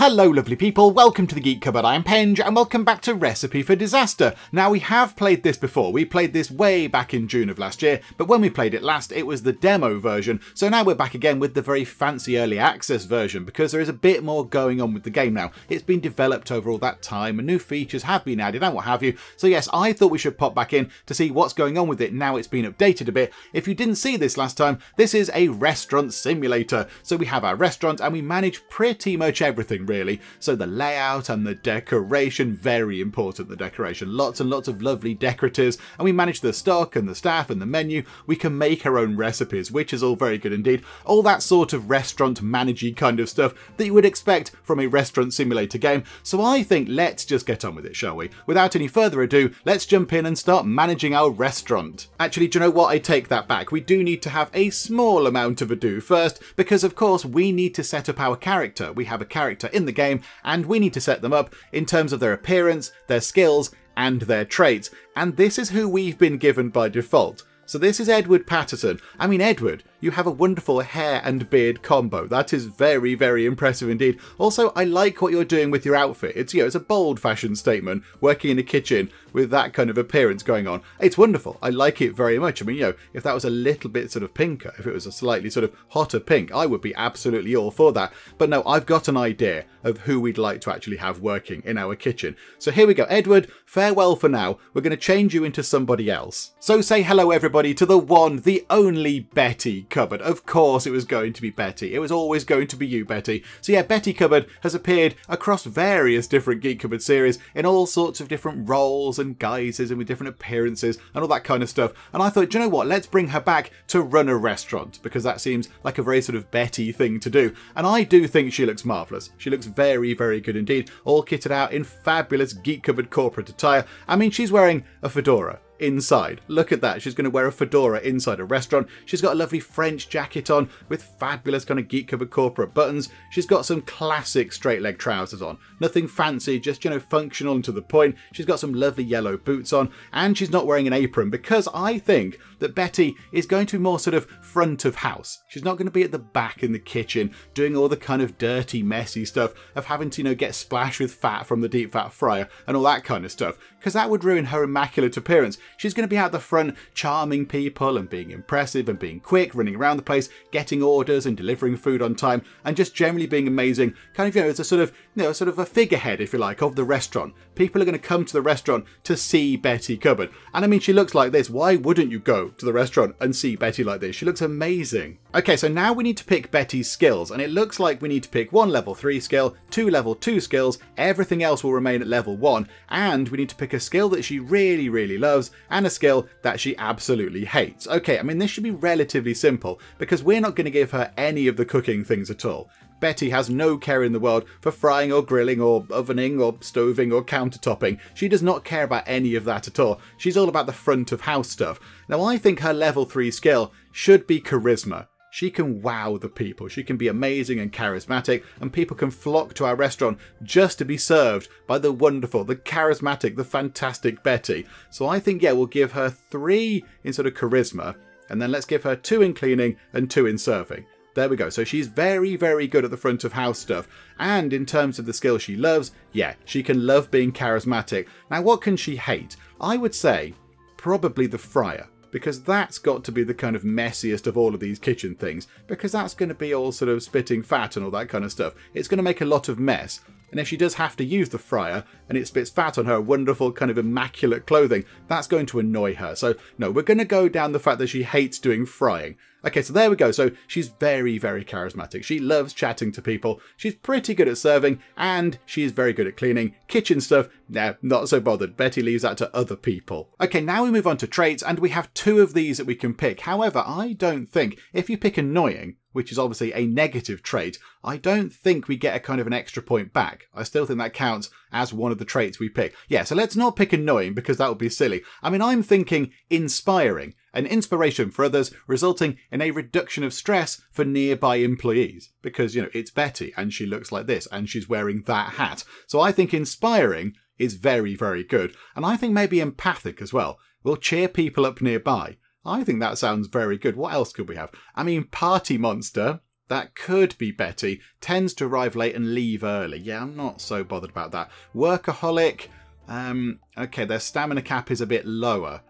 Hello lovely people, welcome to the Geek Cupboard, I'm Penge, and welcome back to Recipe for Disaster. Now we have played this before, we played this way back in June of last year, but when we played it last it was the demo version, so now we're back again with the very fancy early access version, because there is a bit more going on with the game now. It's been developed over all that time, and new features have been added and what have you, so yes, I thought we should pop back in to see what's going on with it now it's been updated a bit. If you didn't see this last time, this is a restaurant simulator, so we have our restaurant and we manage pretty much everything really. So the layout and the decoration, very important, the decoration. Lots and lots of lovely decoratives, and we manage the stock and the staff and the menu. We can make our own recipes, which is all very good indeed. All that sort of restaurant managey kind of stuff that you would expect from a restaurant simulator game. So I think let's just get on with it, shall we? Without any further ado, let's jump in and start managing our restaurant. Actually, do you know what? I take that back. We do need to have a small amount of ado first, because of course we need to set up our character. We have a character in the game and we need to set them up in terms of their appearance, their skills, and their traits. And this is who we've been given by default. So this is Edward Patterson. I mean, Edward, you have a wonderful hair and beard combo. That is very, very impressive indeed. Also, I like what you're doing with your outfit. It's, you know, it's a bold fashion statement, working in a kitchen with that kind of appearance going on. It's wonderful. I like it very much. I mean, you know, if that was a little bit sort of pinker, if it was a slightly sort of hotter pink, I would be absolutely all for that. But no, I've got an idea of who we'd like to actually have working in our kitchen. So here we go. Edward, farewell for now. We're going to change you into somebody else. So say hello, everybody, to the one, the only Betty Cupboard. Of course it was going to be Betty. It was always going to be you, Betty. So yeah, Betty Cupboard has appeared across various different Geek Cupboard series in all sorts of different roles and guises and with different appearances and all that kind of stuff. And I thought, you know what, let's bring her back to run a restaurant because that seems like a very sort of Betty thing to do. And I do think she looks marvellous. She looks very, very good indeed. All kitted out in fabulous Geek Cupboard corporate attire. I mean, she's wearing a fedora inside. Look at that. She's going to wear a fedora inside a restaurant. She's got a lovely French jacket on with fabulous kind of Geek Cupboard corporate buttons. She's got some classic straight leg trousers on. Nothing fancy, just, you know, functional and to the point. She's got some lovely yellow boots on and she's not wearing an apron because I think that Betty is going to be more sort of front of house. She's not going to be at the back in the kitchen doing all the kind of dirty, messy stuff of having to, you know, get splashed with fat from the deep fat fryer and all that kind of stuff because that would ruin her immaculate appearance. She's going to be out the front charming people and being impressive and being quick, running around the place, getting orders and delivering food on time, and just generally being amazing. Kind of, you know, as a sort of, you know, sort of a figurehead, if you like, of the restaurant. People are going to come to the restaurant to see Betty Cupboard. And I mean, she looks like this. Why wouldn't you go to the restaurant and see Betty like this? She looks amazing. Okay, so now we need to pick Betty's skills, and it looks like we need to pick one level 3 skill, two level 2 skills, everything else will remain at level 1, and we need to pick a skill that she really, really loves, and a skill that she absolutely hates. Okay, I mean, this should be relatively simple, because we're not going to give her any of the cooking things at all. Betty has no care in the world for frying or grilling or ovening or stoving or countertopping. She does not care about any of that at all. She's all about the front of house stuff. Now, I think her level 3 skill should be charisma. She can wow the people. She can be amazing and charismatic, and people can flock to our restaurant just to be served by the wonderful, the charismatic, the fantastic Betty. So I think, yeah, we'll give her three in sort of charisma, and then let's give her two in cleaning and two in serving. There we go. So she's very, very good at the front of house stuff. And in terms of the skill she loves, yeah, she can love being charismatic. Now, what can she hate? I would say probably the fryer because that's got to be the kind of messiest of all of these kitchen things, because that's going to be all sort of spitting fat and all that kind of stuff. It's going to make a lot of mess. And if she does have to use the fryer and it spits fat on her wonderful kind of immaculate clothing, that's going to annoy her. So no, we're going to go down the fact that she hates doing frying. Okay, so there we go. So she's very, very charismatic. She loves chatting to people. She's pretty good at serving and she's very good at cleaning. Kitchen stuff, nah, not so bothered. Betty leaves that to other people. Okay, now we move on to traits and we have two of these that we can pick. However, I don't think if you pick annoying, which is obviously a negative trait, I don't think we get a kind of an extra point back. I still think that counts as one of the traits we pick. Yeah, so let's not pick annoying because that would be silly. I mean, I'm thinking inspiring, an inspiration for others, resulting in a reduction of stress for nearby employees. Because, you know, it's Betty and she looks like this and she's wearing that hat. So I think inspiring is very, very good. And I think maybe empathic as well. will cheer people up nearby. I think that sounds very good. What else could we have? I mean, Party Monster. that could be Betty, tends to arrive late and leave early. Yeah, I'm not so bothered about that. Workaholic, um, okay, their stamina cap is a bit lower.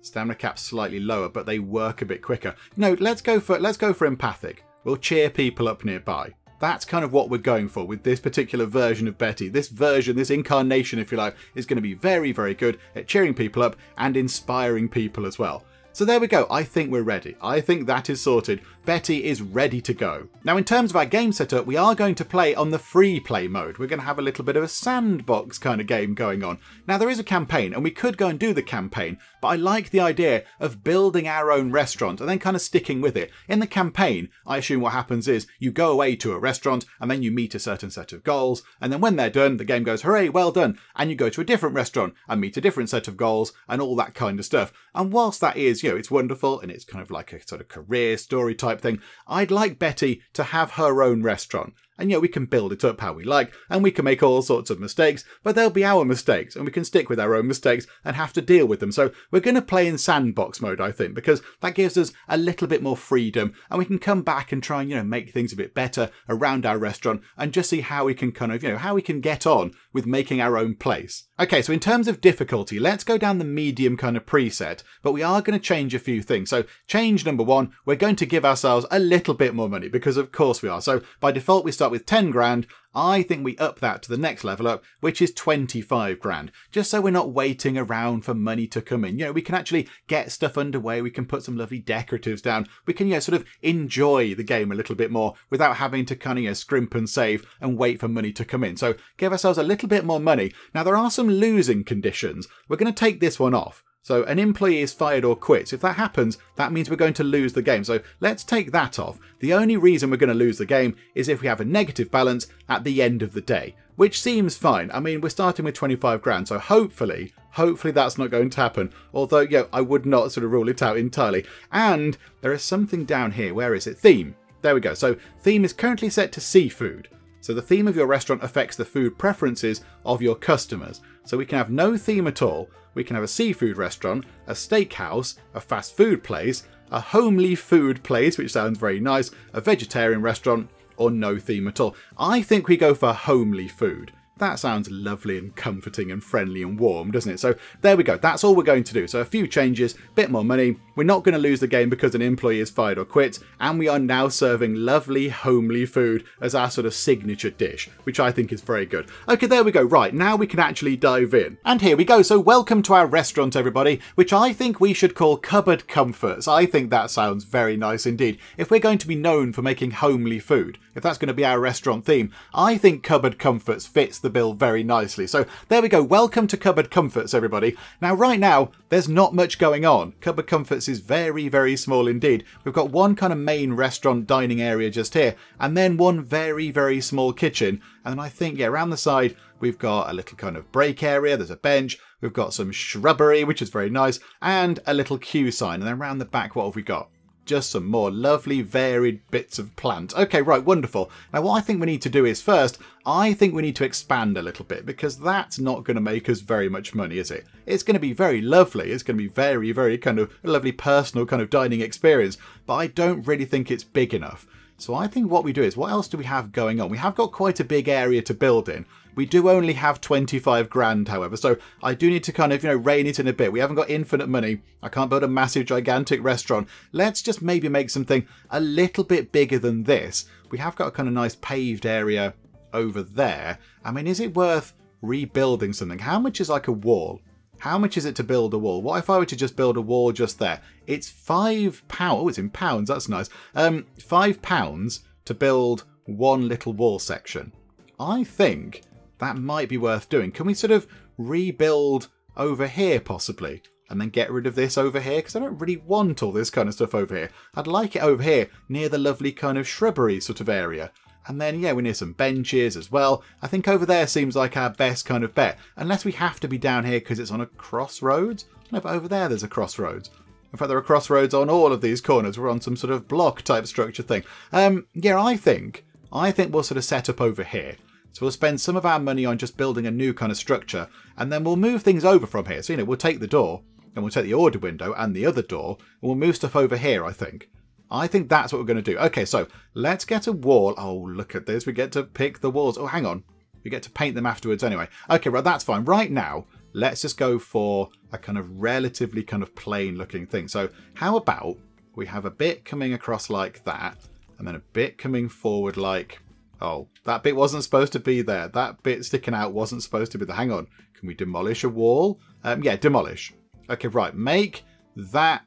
Stamina cap's slightly lower, but they work a bit quicker. No, let's go for let's go for empathic. We'll cheer people up nearby. That's kind of what we're going for with this particular version of Betty. This version, this incarnation, if you like, is going to be very, very good at cheering people up and inspiring people as well. So there we go, I think we're ready. I think that is sorted. Betty is ready to go. Now in terms of our game setup, we are going to play on the free play mode. We're going to have a little bit of a sandbox kind of game going on. Now there is a campaign and we could go and do the campaign, but I like the idea of building our own restaurant and then kind of sticking with it. In the campaign, I assume what happens is you go away to a restaurant and then you meet a certain set of goals and then when they're done, the game goes, hooray, well done. And you go to a different restaurant and meet a different set of goals and all that kind of stuff. And whilst that is, you know, it's wonderful and it's kind of like a sort of career story type thing. I'd like Betty to have her own restaurant. And yet we can build it up how we like, and we can make all sorts of mistakes, but they'll be our mistakes, and we can stick with our own mistakes and have to deal with them. So we're going to play in sandbox mode, I think, because that gives us a little bit more freedom, and we can come back and try and, you know, make things a bit better around our restaurant and just see how we can kind of, you know, how we can get on with making our own place. Okay, so in terms of difficulty, let's go down the medium kind of preset, but we are going to change a few things. So change number one, we're going to give ourselves a little bit more money because of course we are. So by default, we start start with 10 grand, I think we up that to the next level up, which is 25 grand, just so we're not waiting around for money to come in. You know, we can actually get stuff underway, we can put some lovely decoratives down, we can, you know, sort of enjoy the game a little bit more without having to kind of, you know, scrimp and save and wait for money to come in. So give ourselves a little bit more money. Now, there are some losing conditions. We're going to take this one off. So an employee is fired or quits. If that happens, that means we're going to lose the game. So let's take that off. The only reason we're going to lose the game is if we have a negative balance at the end of the day, which seems fine. I mean, we're starting with 25 grand, so hopefully, hopefully that's not going to happen. Although, yeah, I would not sort of rule it out entirely. And there is something down here. Where is it? Theme. There we go. So theme is currently set to seafood. So the theme of your restaurant affects the food preferences of your customers. So we can have no theme at all, we can have a seafood restaurant, a steakhouse, a fast food place, a homely food place, which sounds very nice, a vegetarian restaurant, or no theme at all. I think we go for homely food. That sounds lovely and comforting and friendly and warm, doesn't it? So there we go. That's all we're going to do. So a few changes, a bit more money. We're not going to lose the game because an employee is fired or quit. And we are now serving lovely, homely food as our sort of signature dish, which I think is very good. Okay, there we go. Right, now we can actually dive in. And here we go. So welcome to our restaurant, everybody, which I think we should call Cupboard Comforts. I think that sounds very nice indeed. If we're going to be known for making homely food, if that's going to be our restaurant theme, I think Cupboard Comforts fits the the bill very nicely. So there we go. Welcome to Cupboard Comforts, everybody. Now, right now, there's not much going on. Cupboard Comforts is very, very small indeed. We've got one kind of main restaurant dining area just here, and then one very, very small kitchen. And then I think, yeah, around the side, we've got a little kind of break area. There's a bench. We've got some shrubbery, which is very nice, and a little queue sign. And then around the back, what have we got? Just some more lovely varied bits of plant. Okay, right, wonderful. Now what I think we need to do is first, I think we need to expand a little bit because that's not going to make us very much money, is it? It's going to be very lovely. It's going to be very, very kind of a lovely personal kind of dining experience, but I don't really think it's big enough. So I think what we do is, what else do we have going on? We have got quite a big area to build in. We do only have 25 grand, however, so I do need to kind of, you know, rein it in a bit. We haven't got infinite money. I can't build a massive, gigantic restaurant. Let's just maybe make something a little bit bigger than this. We have got a kind of nice paved area over there. I mean, is it worth rebuilding something? How much is like a wall? How much is it to build a wall? What if I were to just build a wall just there? It's five pounds. Oh, it's in pounds. That's nice. Um, five pounds to build one little wall section. I think that might be worth doing. Can we sort of rebuild over here possibly? And then get rid of this over here because I don't really want all this kind of stuff over here. I'd like it over here near the lovely kind of shrubbery sort of area. And then, yeah, we need some benches as well. I think over there seems like our best kind of bet. Unless we have to be down here because it's on a crossroads. No, but over there there's a crossroads. In fact, there are crossroads on all of these corners. We're on some sort of block type structure thing. Um, yeah, I think, I think we'll sort of set up over here. So we'll spend some of our money on just building a new kind of structure, and then we'll move things over from here. So, you know, we'll take the door, and we'll take the order window and the other door, and we'll move stuff over here, I think. I think that's what we're going to do. Okay, so let's get a wall. Oh, look at this. We get to pick the walls. Oh, hang on. We get to paint them afterwards anyway. Okay, right, that's fine. Right now, let's just go for a kind of relatively kind of plain looking thing. So how about we have a bit coming across like that and then a bit coming forward like, oh, that bit wasn't supposed to be there. That bit sticking out wasn't supposed to be there. Hang on. Can we demolish a wall? Um, yeah, demolish. Okay, right. Make that,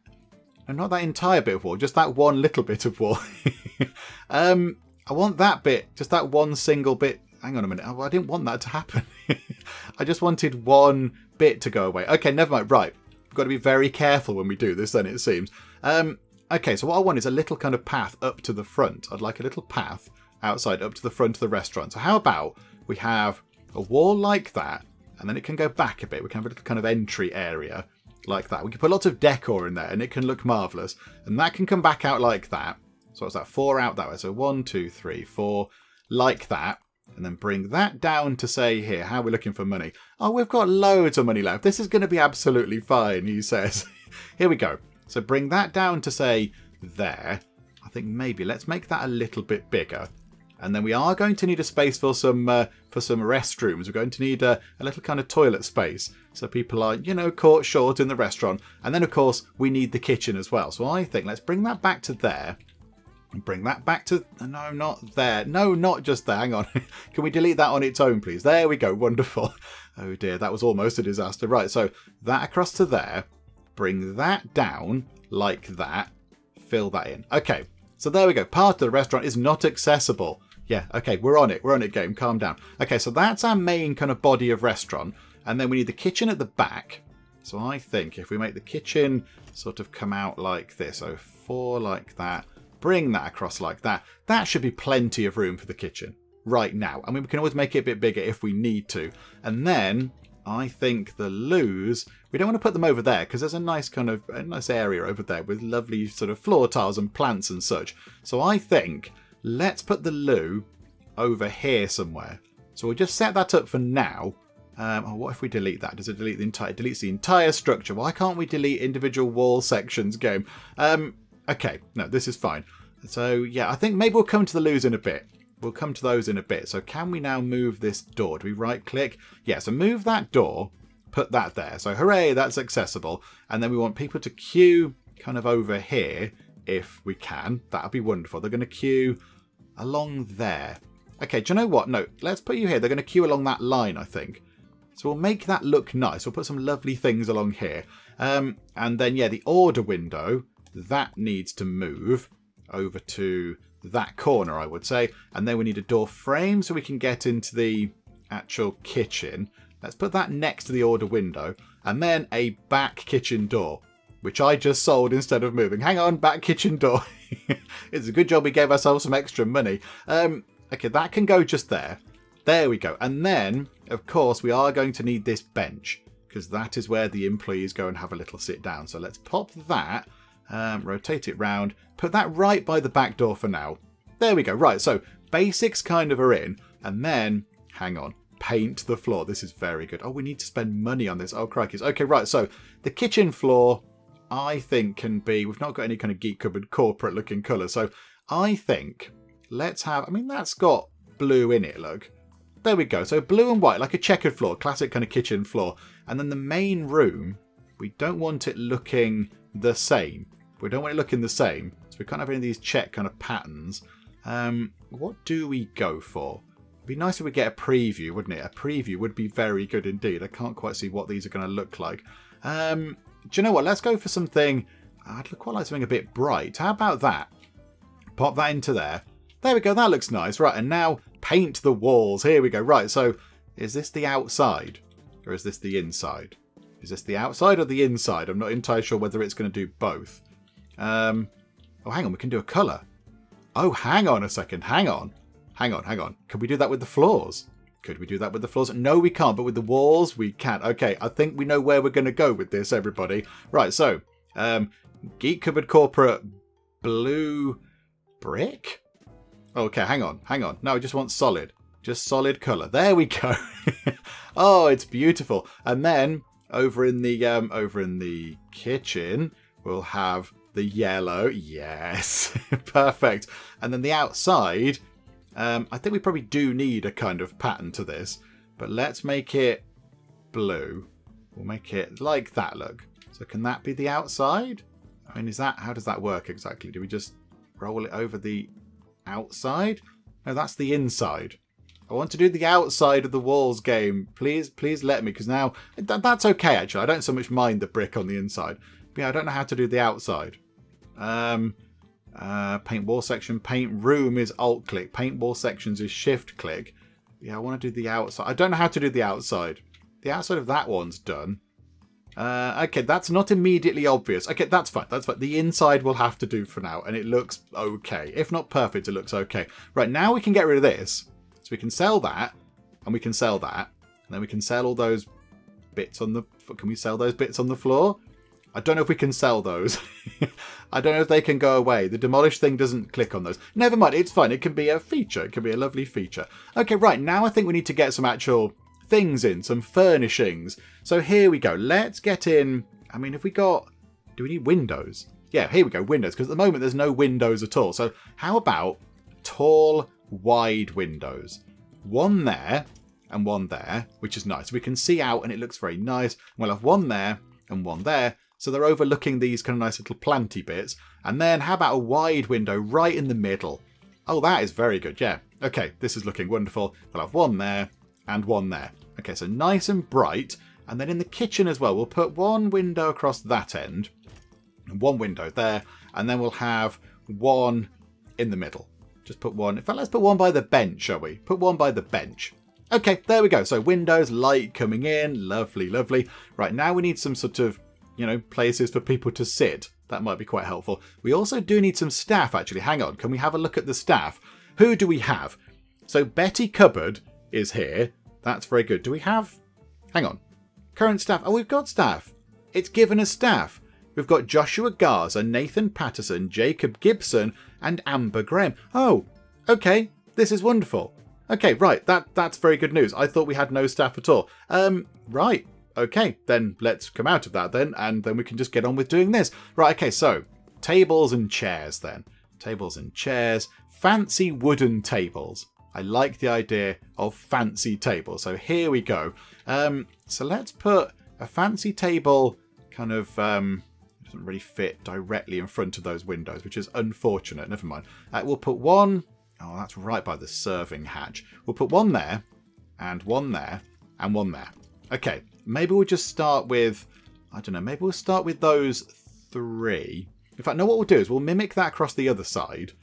and not that entire bit of wall, just that one little bit of wall. um, I want that bit, just that one single bit. Hang on a minute. Oh, I didn't want that to happen. I just wanted one bit to go away. Okay, never mind. Right. We've got to be very careful when we do this, then, it seems. Um, okay, so what I want is a little kind of path up to the front. I'd like a little path outside up to the front of the restaurant. So how about we have a wall like that, and then it can go back a bit. We can have a little kind of entry area like that. We can put lots of decor in there, and it can look marvellous. And that can come back out like that. So what's that? Four out that way. So one, two, three, four, like that. And then bring that down to say here, how we're looking for money. Oh, we've got loads of money left. This is going to be absolutely fine, he says. here we go. So bring that down to say there. I think maybe let's make that a little bit bigger. And then we are going to need a space for some uh, for some restrooms. We're going to need a, a little kind of toilet space so people are, you know, caught short in the restaurant. And then, of course, we need the kitchen as well. So I think let's bring that back to there. Bring that back to... No, not there. No, not just there. Hang on. Can we delete that on its own, please? There we go. Wonderful. Oh, dear. That was almost a disaster. Right, so that across to there. Bring that down like that. Fill that in. Okay, so there we go. Part of the restaurant is not accessible. Yeah, okay, we're on it. We're on it, game. Calm down. Okay, so that's our main kind of body of restaurant. And then we need the kitchen at the back. So I think if we make the kitchen sort of come out like this, so four like that, bring that across like that, that should be plenty of room for the kitchen right now. I mean, we can always make it a bit bigger if we need to. And then I think the loos, we don't want to put them over there because there's a nice kind of a nice area over there with lovely sort of floor tiles and plants and such. So I think Let's put the loo over here somewhere. So we'll just set that up for now. Um, oh, what if we delete that? Does it delete the entire? deletes the entire structure. Why can't we delete individual wall sections? Game. Um, okay, no, this is fine. So yeah, I think maybe we'll come to the loos in a bit. We'll come to those in a bit. So can we now move this door? Do we right click? Yeah, so move that door, put that there. So hooray, that's accessible. And then we want people to queue kind of over here if we can. That would be wonderful. They're going to queue along there. Okay, do you know what? No, let's put you here. They're going to queue along that line, I think. So we'll make that look nice. We'll put some lovely things along here. Um, and then, yeah, the order window, that needs to move over to that corner, I would say. And then we need a door frame so we can get into the actual kitchen. Let's put that next to the order window. And then a back kitchen door which I just sold instead of moving. Hang on, back kitchen door. it's a good job we gave ourselves some extra money. Um, okay, that can go just there. There we go. And then, of course, we are going to need this bench because that is where the employees go and have a little sit down. So let's pop that, um, rotate it round, put that right by the back door for now. There we go. Right, so basics kind of are in. And then, hang on, paint the floor. This is very good. Oh, we need to spend money on this. Oh, crikey. Okay, right, so the kitchen floor I think can be, we've not got any kind of Geek Cupboard corporate looking colour, so I think let's have, I mean, that's got blue in it, look. There we go. So blue and white, like a checkered floor, classic kind of kitchen floor. And then the main room, we don't want it looking the same. We don't want it looking the same. So we can't have any of these check kind of patterns. Um, what do we go for? It'd be nice if we get a preview, wouldn't it? A preview would be very good indeed. I can't quite see what these are going to look like. Um, do you know what? Let's go for something. I'd quite like something a bit bright. How about that? Pop that into there. There we go. That looks nice. Right, and now paint the walls. Here we go. Right, so is this the outside or is this the inside? Is this the outside or the inside? I'm not entirely sure whether it's going to do both. Um, oh, hang on. We can do a colour. Oh, hang on a second. Hang on. Hang on, hang on. Can we do that with the floors? Could we do that with the floors? No, we can't, but with the walls, we can. Okay, I think we know where we're going to go with this, everybody. Right, so, um, Geek Cupboard Corporate Blue Brick? Okay, hang on, hang on. No, I just want solid. Just solid colour. There we go. oh, it's beautiful. And then, over in the, um, over in the kitchen, we'll have the yellow. Yes, perfect. And then the outside, um, I think we probably do need a kind of pattern to this, but let's make it blue. We'll make it like that look. So can that be the outside? I mean, is that, how does that work exactly? Do we just roll it over the outside? No, that's the inside. I want to do the outside of the walls game. Please, please let me, because now, th that's okay actually. I don't so much mind the brick on the inside. But yeah, I don't know how to do the outside. Um, uh, paint wall section, paint room is alt click, paint wall sections is shift click. Yeah, I want to do the outside. I don't know how to do the outside. The outside of that one's done. Uh, okay, that's not immediately obvious. Okay, that's fine. That's fine. The inside will have to do for now, and it looks okay. If not perfect, it looks okay. Right, now we can get rid of this. So we can sell that, and we can sell that, and then we can sell all those bits on the... Can we sell those bits on the floor? I don't know if we can sell those. I don't know if they can go away. The demolish thing doesn't click on those. Never mind, it's fine. It can be a feature. It can be a lovely feature. Okay, right, now I think we need to get some actual things in, some furnishings. So here we go. Let's get in. I mean, if we got. Do we need windows? Yeah, here we go, windows, because at the moment there's no windows at all. So how about tall, wide windows? One there and one there, which is nice. We can see out and it looks very nice. We'll have one there and one there. So they're overlooking these kind of nice little planty bits. And then how about a wide window right in the middle? Oh, that is very good, yeah. Okay, this is looking wonderful. We'll have one there and one there. Okay, so nice and bright. And then in the kitchen as well, we'll put one window across that end, and one window there, and then we'll have one in the middle. Just put one. In fact, let's put one by the bench, shall we? Put one by the bench. Okay, there we go. So windows, light coming in. Lovely, lovely. Right, now we need some sort of, you know, places for people to sit. That might be quite helpful. We also do need some staff, actually. Hang on. Can we have a look at the staff? Who do we have? So Betty Cupboard is here. That's very good. Do we have... Hang on. Current staff. Oh, we've got staff. It's given us staff. We've got Joshua Garza, Nathan Patterson, Jacob Gibson, and Amber Graham. Oh, okay. This is wonderful. Okay, right. That That's very good news. I thought we had no staff at all. Um, right. Okay, then let's come out of that then, and then we can just get on with doing this. Right, okay, so tables and chairs then. Tables and chairs. Fancy wooden tables. I like the idea of fancy table. So here we go. Um, so let's put a fancy table kind of um, doesn't really fit directly in front of those windows, which is unfortunate. Never mind. Uh, we'll put one. Oh, that's right by the serving hatch. We'll put one there, and one there, and one there. Okay, maybe we'll just start with. I don't know. Maybe we'll start with those three. In fact, no. What we'll do is we'll mimic that across the other side.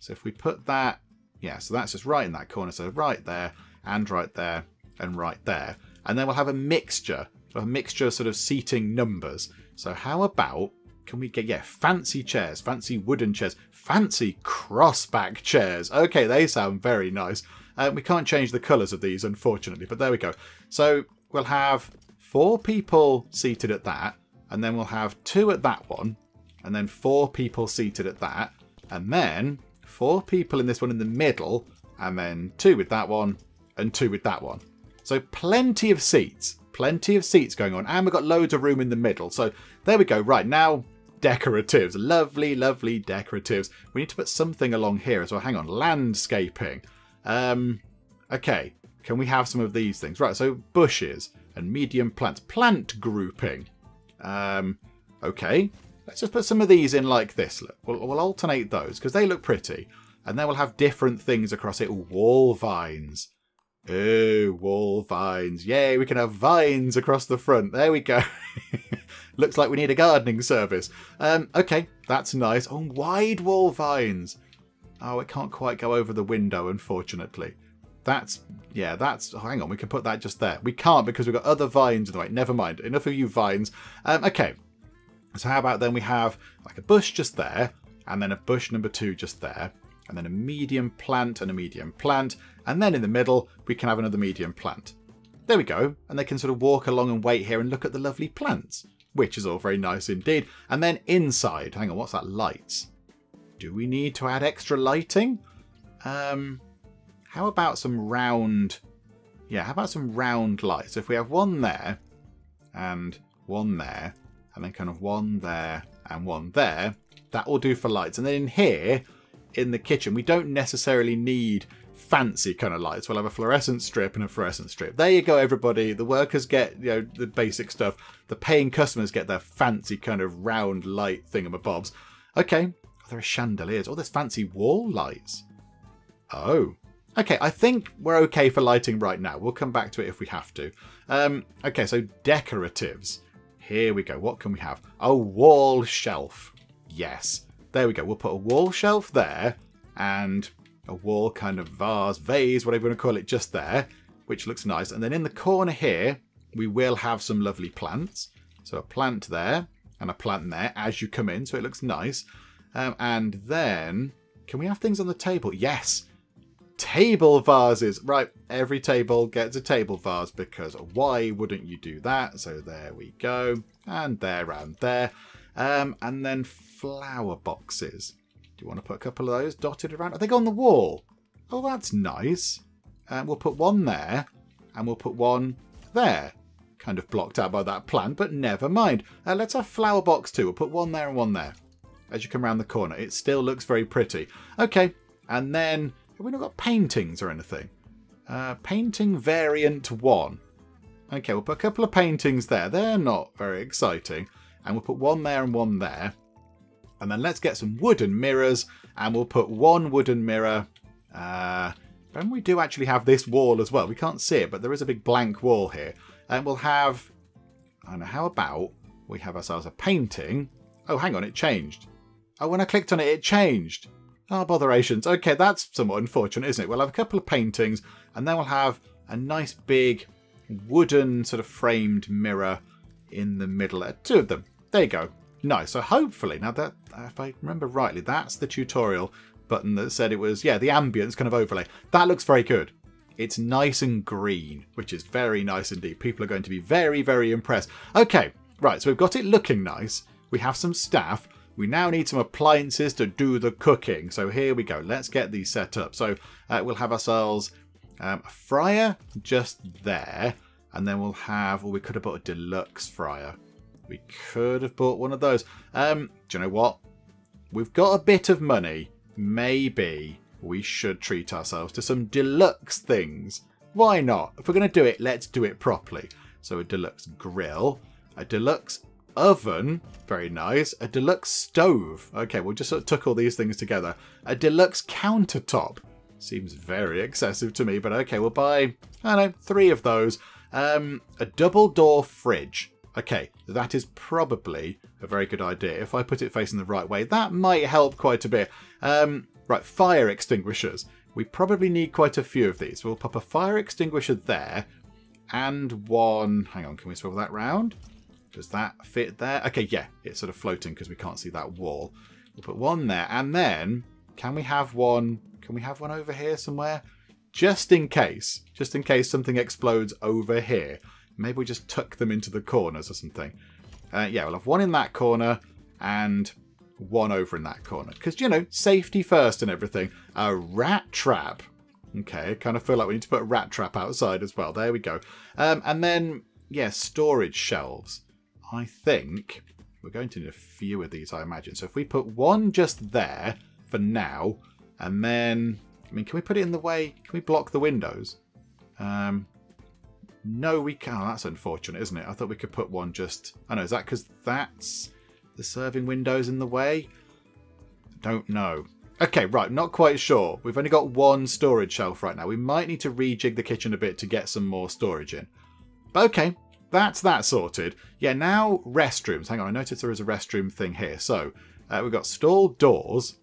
So if we put that yeah, so that's just right in that corner. So right there, and right there, and right there. And then we'll have a mixture, a mixture of sort of seating numbers. So how about, can we get, yeah, fancy chairs, fancy wooden chairs, fancy crossback chairs. Okay, they sound very nice. Uh, we can't change the colours of these, unfortunately, but there we go. So we'll have four people seated at that, and then we'll have two at that one, and then four people seated at that, and then four people in this one in the middle, and then two with that one, and two with that one. So plenty of seats. Plenty of seats going on. And we've got loads of room in the middle. So there we go. Right, now decoratives. Lovely, lovely decoratives. We need to put something along here as well. Hang on. Landscaping. Um, okay. Can we have some of these things? Right, so bushes and medium plants. Plant grouping. Um, okay. Let's just put some of these in like this. Look, we'll, we'll alternate those because they look pretty. And then we'll have different things across it. Ooh, wall vines. Oh, wall vines. Yay, we can have vines across the front. There we go. Looks like we need a gardening service. Um, okay, that's nice. Oh, wide wall vines. Oh, it can't quite go over the window, unfortunately. That's, yeah, that's, hang on, we can put that just there. We can't because we've got other vines in the way. Never mind, enough of you vines. Um, okay, so how about then we have like a bush just there, and then a bush number two just there, and then a medium plant and a medium plant, and then in the middle we can have another medium plant. There we go, and they can sort of walk along and wait here and look at the lovely plants, which is all very nice indeed. And then inside, hang on, what's that, lights? Do we need to add extra lighting? Um, how about some round, yeah, how about some round lights? So if we have one there, and one there, and then kind of one there and one there. That will do for lights. And then in here, in the kitchen, we don't necessarily need fancy kind of lights. We'll have a fluorescent strip and a fluorescent strip. There you go, everybody. The workers get you know the basic stuff. The paying customers get their fancy kind of round light thingamabobs. Okay, oh, there are chandeliers. Oh, there's fancy wall lights. Oh, okay. I think we're okay for lighting right now. We'll come back to it if we have to. Um, okay, so decoratives. Here we go. What can we have? A wall shelf. Yes. There we go. We'll put a wall shelf there and a wall kind of vase, vase, whatever you want to call it, just there, which looks nice. And then in the corner here, we will have some lovely plants. So a plant there and a plant there as you come in, so it looks nice. Um, and then, can we have things on the table? Yes, table vases. Right, every table gets a table vase because why wouldn't you do that? So there we go. And there and there. Um, and then flower boxes. Do you want to put a couple of those dotted around? Are they go on the wall? Oh, that's nice. Um, we'll put one there, and we'll put one there. Kind of blocked out by that plant, but never mind. Uh, let's have flower box too. We'll put one there and one there. As you come around the corner, it still looks very pretty. Okay, and then have we not got paintings or anything? Uh, painting variant one. Okay, we'll put a couple of paintings there. They're not very exciting. And we'll put one there and one there. And then let's get some wooden mirrors, and we'll put one wooden mirror. Uh, and we do actually have this wall as well. We can't see it, but there is a big blank wall here. And we'll have, I don't know, how about we have ourselves a painting. Oh, hang on, it changed. Oh, when I clicked on it, it changed. Oh, botherations. Okay, that's somewhat unfortunate, isn't it? We'll have a couple of paintings, and then we'll have a nice big wooden sort of framed mirror in the middle. Uh, two of them. There you go. Nice. So hopefully, now that, if I remember rightly, that's the tutorial button that said it was, yeah, the ambience kind of overlay. That looks very good. It's nice and green, which is very nice indeed. People are going to be very, very impressed. Okay, right, so we've got it looking nice. We have some staff. We now need some appliances to do the cooking. So here we go. Let's get these set up. So uh, we'll have ourselves um, a fryer just there. And then we'll have, well, we could have bought a deluxe fryer. We could have bought one of those. Um, do you know what? We've got a bit of money. Maybe we should treat ourselves to some deluxe things. Why not? If we're going to do it, let's do it properly. So a deluxe grill, a deluxe oven, very nice, a deluxe stove. Okay, we'll just sort of took all these things together. A deluxe countertop. Seems very excessive to me, but okay, we'll buy, I don't know, three of those. Um, a double door fridge. Okay, that is probably a very good idea. If I put it facing the right way, that might help quite a bit. Um, right, fire extinguishers. We probably need quite a few of these. We'll pop a fire extinguisher there and one... Hang on, can we swivel that round? Does that fit there? Okay, yeah, it's sort of floating because we can't see that wall. We'll put one there. And then, can we have one... Can we have one over here somewhere? Just in case. Just in case something explodes over here. Maybe we just tuck them into the corners or something. Uh, yeah, we'll have one in that corner and one over in that corner. Because, you know, safety first and everything. A rat trap. Okay, I kind of feel like we need to put a rat trap outside as well. There we go. Um, and then, yeah, storage shelves. I think we're going to need a few of these, I imagine. So if we put one just there for now, and then, I mean, can we put it in the way? Can we block the windows? Um, no, we can't. Oh, that's unfortunate, isn't it? I thought we could put one just... I know, is that because that's the serving windows in the way? Don't know. Okay, right, not quite sure. We've only got one storage shelf right now. We might need to rejig the kitchen a bit to get some more storage in. But okay, that's that sorted. Yeah, now restrooms. Hang on, I noticed there is a restroom thing here. So, uh, we've got stall doors.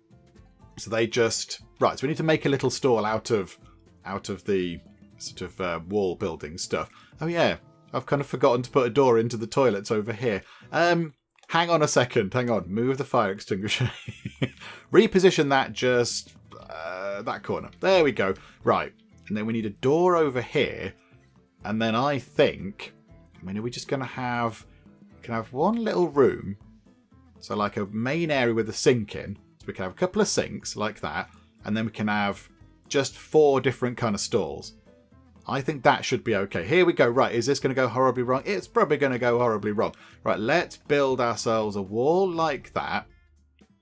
So they just... Right, so we need to make a little stall out of out of the sort of uh, wall building stuff. Oh yeah, I've kind of forgotten to put a door into the toilets over here. Um, hang on a second, hang on. Move the fire extinguisher. Reposition that just uh, that corner. There we go. Right, and then we need a door over here. And then I think, I mean, are we just going to have, can have one little room. So like a main area with a sink in. So we can have a couple of sinks like that. And then we can have just four different kind of stalls. I think that should be okay. Here we go. Right, is this going to go horribly wrong? It's probably going to go horribly wrong. Right, let's build ourselves a wall like that,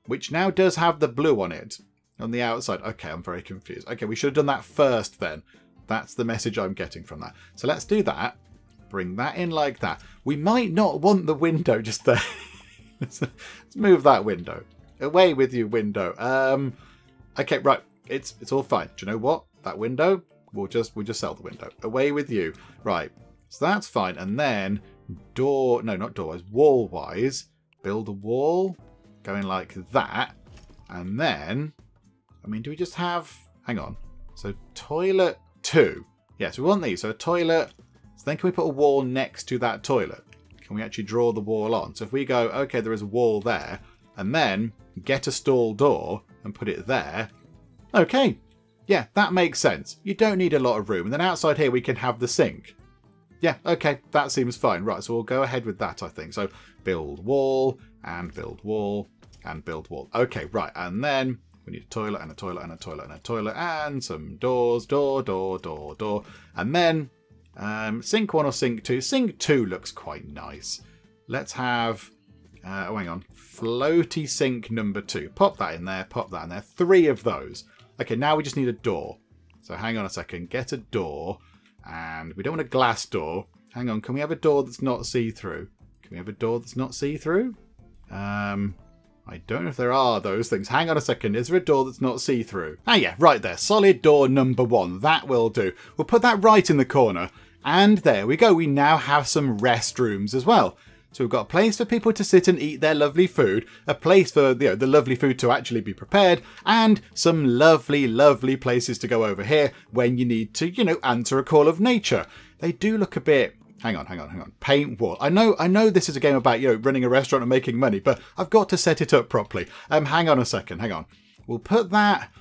which now does have the blue on it on the outside. Okay, I'm very confused. Okay, we should have done that first then. That's the message I'm getting from that. So let's do that. Bring that in like that. We might not want the window just there. let's move that window. Away with you, window. Um, okay, right. It's it's all fine. Do you know what? That window, we'll just we'll just sell the window. Away with you. Right. So that's fine. And then door, no, not doorwise, wall wise, build a wall going like that. And then, I mean, do we just have, hang on. So toilet two. Yes, we want these. So a toilet. So then can we put a wall next to that toilet? Can we actually draw the wall on? So if we go, okay, there is a wall there, and then get a stall door and put it there. Okay, yeah, that makes sense. You don't need a lot of room. And then outside here we can have the sink. Yeah, okay, that seems fine. Right, so we'll go ahead with that, I think. So build wall, and build wall, and build wall. Okay, right, and then we need a toilet, and a toilet, and a toilet, and a toilet, and some doors, door, door, door, door. And then um, sink 1 or Sink 2. Sink 2 looks quite nice. Let's have... Uh, oh, hang on. Floaty Sink number 2. Pop that in there, pop that in there. Three of those. Okay, now we just need a door. So hang on a second. Get a door. And we don't want a glass door. Hang on, can we have a door that's not see-through? Can we have a door that's not see-through? Um, I don't know if there are those things. Hang on a second. Is there a door that's not see-through? Ah, yeah, right there. Solid door number one. That will do. We'll put that right in the corner. And there we go. We now have some restrooms as well. So we've got a place for people to sit and eat their lovely food, a place for you know, the lovely food to actually be prepared, and some lovely, lovely places to go over here when you need to, you know, answer a call of nature. They do look a bit hang on, hang on, hang on. Paint wall. I know, I know this is a game about you know running a restaurant and making money, but I've got to set it up properly. Um, hang on a second, hang on. We'll put that.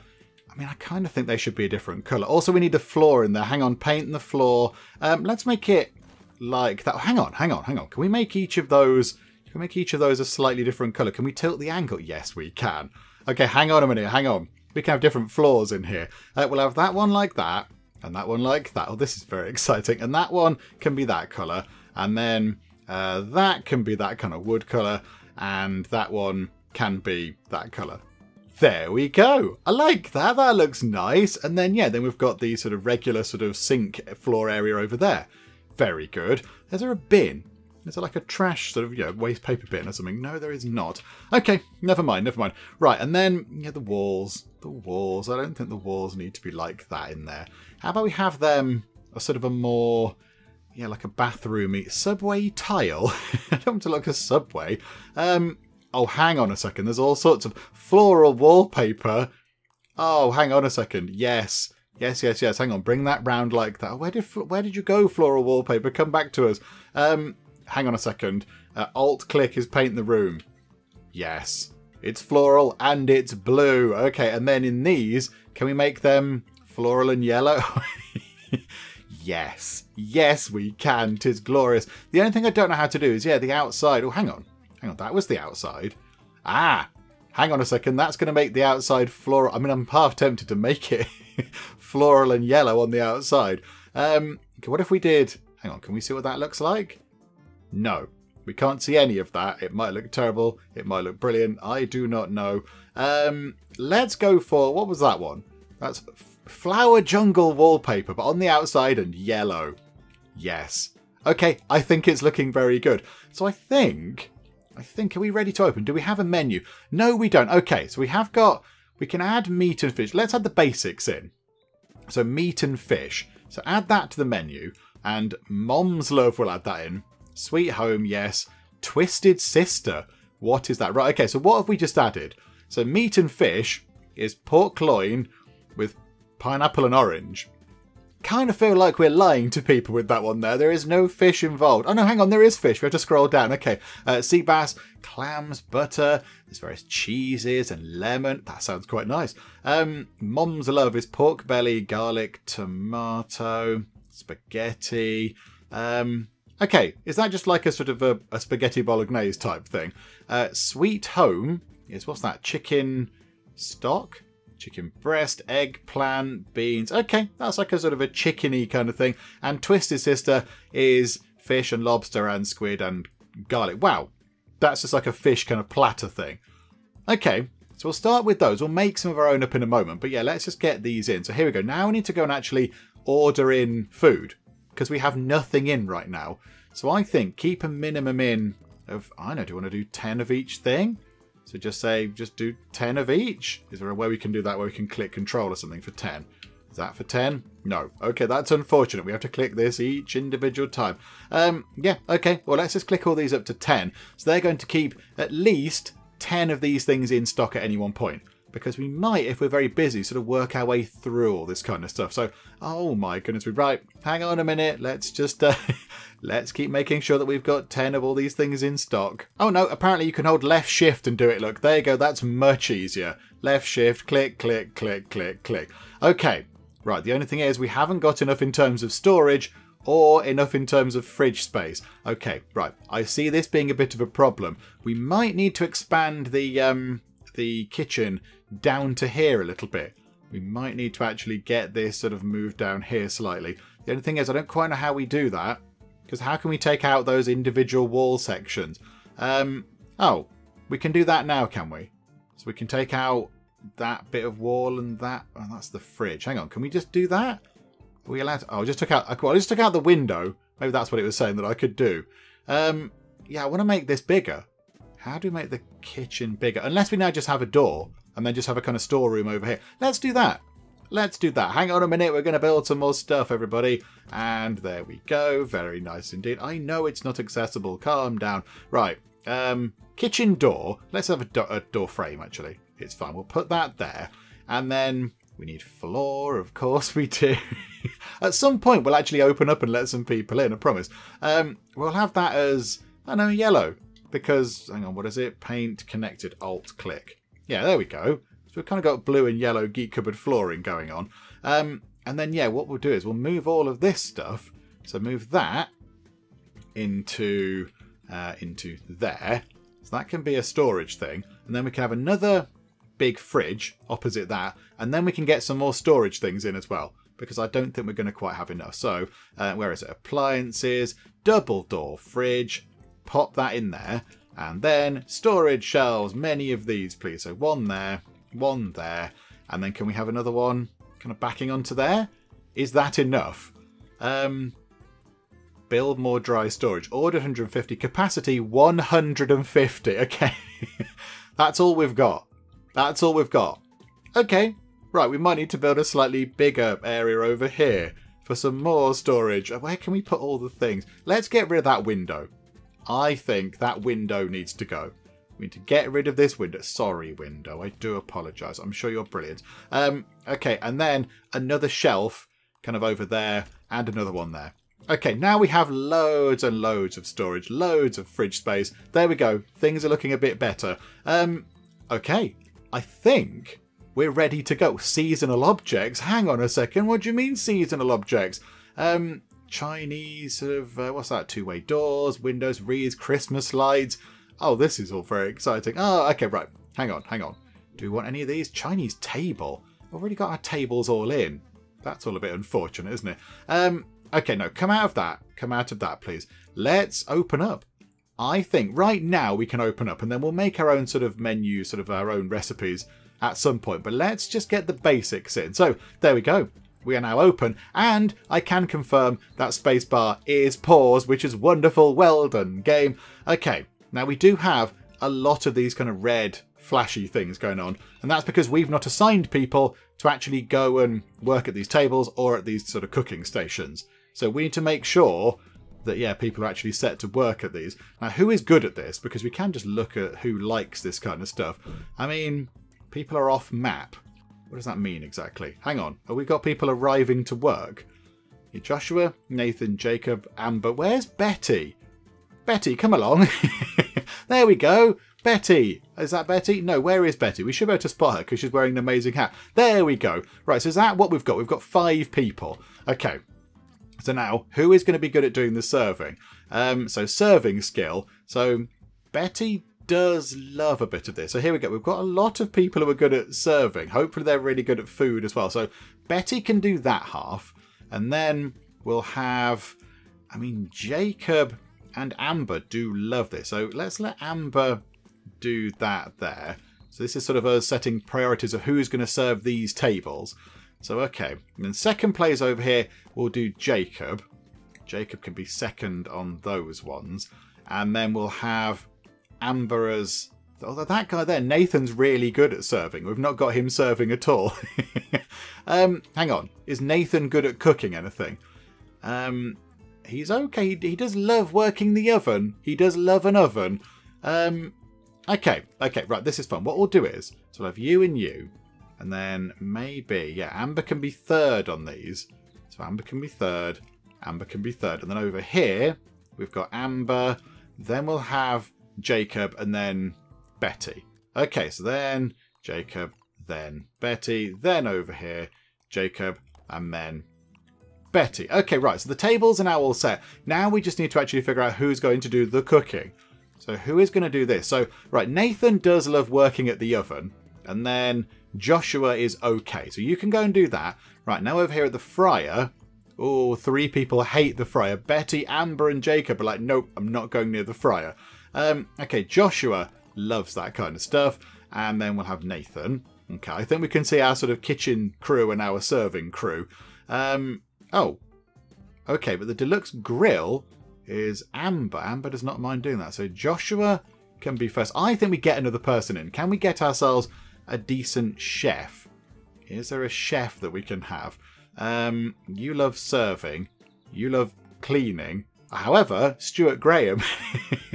I mean, I kind of think they should be a different colour. Also, we need the floor in there. Hang on, paint the floor. Um, let's make it like that. Hang on, hang on, hang on. Can we make each of those? Can we make each of those a slightly different colour? Can we tilt the angle? Yes, we can. Okay, hang on a minute. Hang on. We can have different floors in here. Uh, we'll have that one like that, and that one like that. Oh, this is very exciting. And that one can be that colour, and then uh, that can be that kind of wood colour, and that one can be that colour. There we go. I like that. That looks nice. And then, yeah, then we've got the sort of regular sort of sink floor area over there. Very good. Is there a bin? Is there like a trash sort of, you know, waste paper bin or something? No, there is not. Okay, never mind, never mind. Right, and then, yeah, the walls. The walls. I don't think the walls need to be like that in there. How about we have them a sort of a more, yeah, like a bathroomy subway tile? I don't want to look a subway. Um, oh, hang on a second. There's all sorts of floral wallpaper. Oh, hang on a second. Yes. Yes, yes, yes. Hang on, bring that round like that. Where did where did you go, floral wallpaper? Come back to us. Um, hang on a second. Uh, alt click is paint the room. Yes, it's floral and it's blue. Okay, and then in these, can we make them floral and yellow? yes, yes, we can. Tis glorious. The only thing I don't know how to do is yeah, the outside. Oh, hang on, hang on. That was the outside. Ah, hang on a second. That's going to make the outside floral. I mean, I'm half tempted to make it floral and yellow on the outside. Um, what if we did... Hang on, can we see what that looks like? No. We can't see any of that. It might look terrible. It might look brilliant. I do not know. Um, let's go for... What was that one? That's flower jungle wallpaper, but on the outside and yellow. Yes. Okay, I think it's looking very good. So I think... I think, are we ready to open? Do we have a menu? No, we don't. Okay, so we have got... We can add meat and fish. Let's add the basics in. So meat and fish. So add that to the menu. And Mom's Love will add that in. Sweet Home, yes. Twisted Sister. What is that? Right, okay, so what have we just added? So meat and fish is pork loin with pineapple and orange. Kind of feel like we're lying to people with that one there. There is no fish involved. Oh no, hang on, there is fish. We have to scroll down. Okay, uh, sea bass, clams, butter. There's various cheeses and lemon. That sounds quite nice. Um, Mom's love is pork belly, garlic, tomato, spaghetti. Um, okay, is that just like a sort of a, a spaghetti bolognese type thing? Uh, sweet home is what's that? Chicken stock? Chicken breast, eggplant, beans. Okay, that's like a sort of a chickeny kind of thing. And Twisted Sister is fish and lobster and squid and garlic. Wow, that's just like a fish kind of platter thing. Okay, so we'll start with those. We'll make some of our own up in a moment. But yeah, let's just get these in. So here we go. Now we need to go and actually order in food because we have nothing in right now. So I think keep a minimum in of, I know, do you want to do 10 of each thing? So just say, just do 10 of each. Is there a way we can do that where we can click control or something for 10? Is that for 10? No. Okay, that's unfortunate. We have to click this each individual time. Um, yeah, okay. Well, let's just click all these up to 10. So they're going to keep at least 10 of these things in stock at any one point because we might, if we're very busy, sort of work our way through all this kind of stuff. So, oh my goodness, we're right. Hang on a minute. Let's just uh, let's keep making sure that we've got ten of all these things in stock. Oh no, apparently you can hold left shift and do it. Look, there you go. That's much easier. Left shift, click, click, click, click, click. Okay, right. The only thing is we haven't got enough in terms of storage or enough in terms of fridge space. Okay, right. I see this being a bit of a problem. We might need to expand the um, the kitchen down to here a little bit. We might need to actually get this sort of moved down here slightly. The only thing is I don't quite know how we do that. Because how can we take out those individual wall sections? Um, oh, we can do that now, can we? So we can take out that bit of wall and that. Oh, that's the fridge. Hang on, can we just do that? Are we allowed to, oh, I just took out, well, I just took out the window. Maybe that's what it was saying that I could do. Um, yeah, I want to make this bigger. How do we make the kitchen bigger? Unless we now just have a door and then just have a kind of storeroom over here. Let's do that. Let's do that. Hang on a minute. We're going to build some more stuff, everybody. And there we go. Very nice indeed. I know it's not accessible. Calm down. Right. Um, kitchen door. Let's have a, do a door frame, actually. It's fine. We'll put that there. And then we need floor. Of course we do. At some point, we'll actually open up and let some people in. I promise. Um, we'll have that as, I know, yellow because, hang on, what is it? Paint connected, alt click. Yeah, there we go. So we've kind of got blue and yellow Geek Cupboard flooring going on. Um, and then, yeah, what we'll do is we'll move all of this stuff. So move that into uh, into there. So that can be a storage thing. And then we can have another big fridge opposite that. And then we can get some more storage things in as well. Because I don't think we're going to quite have enough. So, uh, where is it? Appliances, double door fridge, pop that in there. And then storage shelves, many of these, please. So one there, one there, and then can we have another one kind of backing onto there? Is that enough? Um, build more dry storage. Order 150. Capacity 150. Okay. That's all we've got. That's all we've got. Okay. Right, we might need to build a slightly bigger area over here for some more storage. Where can we put all the things? Let's get rid of that window. I think that window needs to go. We need to get rid of this window. Sorry, window. I do apologise. I'm sure you're brilliant. Um, okay, and then another shelf kind of over there and another one there. Okay, now we have loads and loads of storage, loads of fridge space. There we go. Things are looking a bit better. Um, okay, I think we're ready to go. Seasonal objects? Hang on a second. What do you mean seasonal objects? Um, Chinese sort of, uh, what's that, two-way doors, windows, wreaths, Christmas lights. Oh, this is all very exciting. Oh, okay, right. Hang on, hang on. Do we want any of these? Chinese table. We've already got our tables all in. That's all a bit unfortunate, isn't it? Um, okay, no, come out of that. Come out of that, please. Let's open up. I think right now we can open up and then we'll make our own sort of menu, sort of our own recipes at some point. But let's just get the basics in. So there we go we are now open, and I can confirm that spacebar is pause, which is wonderful. Well done, game. Okay, now we do have a lot of these kind of red flashy things going on, and that's because we've not assigned people to actually go and work at these tables or at these sort of cooking stations. So we need to make sure that yeah, people are actually set to work at these. Now, who is good at this? Because we can just look at who likes this kind of stuff. I mean, people are off map. What does that mean exactly? Hang on. Have we got people arriving to work? Joshua, Nathan, Jacob, Amber. Where's Betty? Betty, come along. there we go. Betty. Is that Betty? No, where is Betty? We should be able to spot her because she's wearing an amazing hat. There we go. Right, so is that what we've got? We've got five people. Okay. So now, who is going to be good at doing the serving? Um, so serving skill. So Betty does love a bit of this. So here we go. We've got a lot of people who are good at serving. Hopefully they're really good at food as well. So Betty can do that half. And then we'll have, I mean, Jacob and Amber do love this. So let's let Amber do that there. So this is sort of us setting priorities of who's going to serve these tables. So okay, and then second place over here, we'll do Jacob. Jacob can be second on those ones. And then we'll have Amber as... Although that guy there, Nathan's really good at serving. We've not got him serving at all. um, hang on. Is Nathan good at cooking anything? Um, he's okay. He, he does love working the oven. He does love an oven. Um, okay, okay, right. This is fun. What we'll do is, so we'll have you and you, and then maybe, yeah, Amber can be third on these. So Amber can be third. Amber can be third. And then over here, we've got Amber. Then we'll have Jacob and then Betty. Okay, so then Jacob, then Betty, then over here, Jacob, and then Betty. Okay, right, so the tables are now all set. Now we just need to actually figure out who's going to do the cooking. So who is going to do this? So, right, Nathan does love working at the oven. And then Joshua is okay. So you can go and do that. Right, now over here at the fryer, oh, three people hate the fryer. Betty, Amber, and Jacob are like, nope, I'm not going near the fryer. Um, okay, Joshua loves that kind of stuff. And then we'll have Nathan. Okay, I think we can see our sort of kitchen crew and our serving crew. Um, oh, okay, but the deluxe grill is Amber. Amber does not mind doing that. So Joshua can be first. I think we get another person in. Can we get ourselves a decent chef? Is there a chef that we can have? Um, you love serving. You love cleaning. However, Stuart Graham,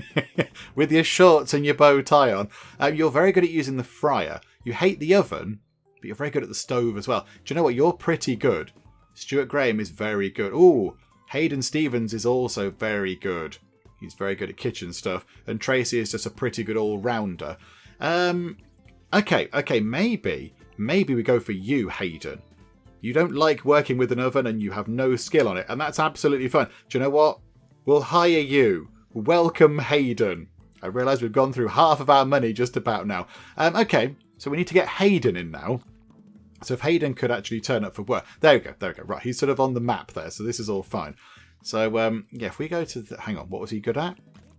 with your shorts and your bow tie on, um, you're very good at using the fryer. You hate the oven, but you're very good at the stove as well. Do you know what? You're pretty good. Stuart Graham is very good. Ooh, Hayden Stevens is also very good. He's very good at kitchen stuff. And Tracy is just a pretty good all-rounder. Um, okay, okay, maybe, maybe we go for you, Hayden. You don't like working with an oven and you have no skill on it, and that's absolutely fine. Do you know what? We'll hire you. Welcome, Hayden. I realise we've gone through half of our money just about now. Um, okay, so we need to get Hayden in now. So if Hayden could actually turn up for work. There we go, there we go. Right, he's sort of on the map there, so this is all fine. So, um, yeah, if we go to... The, hang on, what was he good at?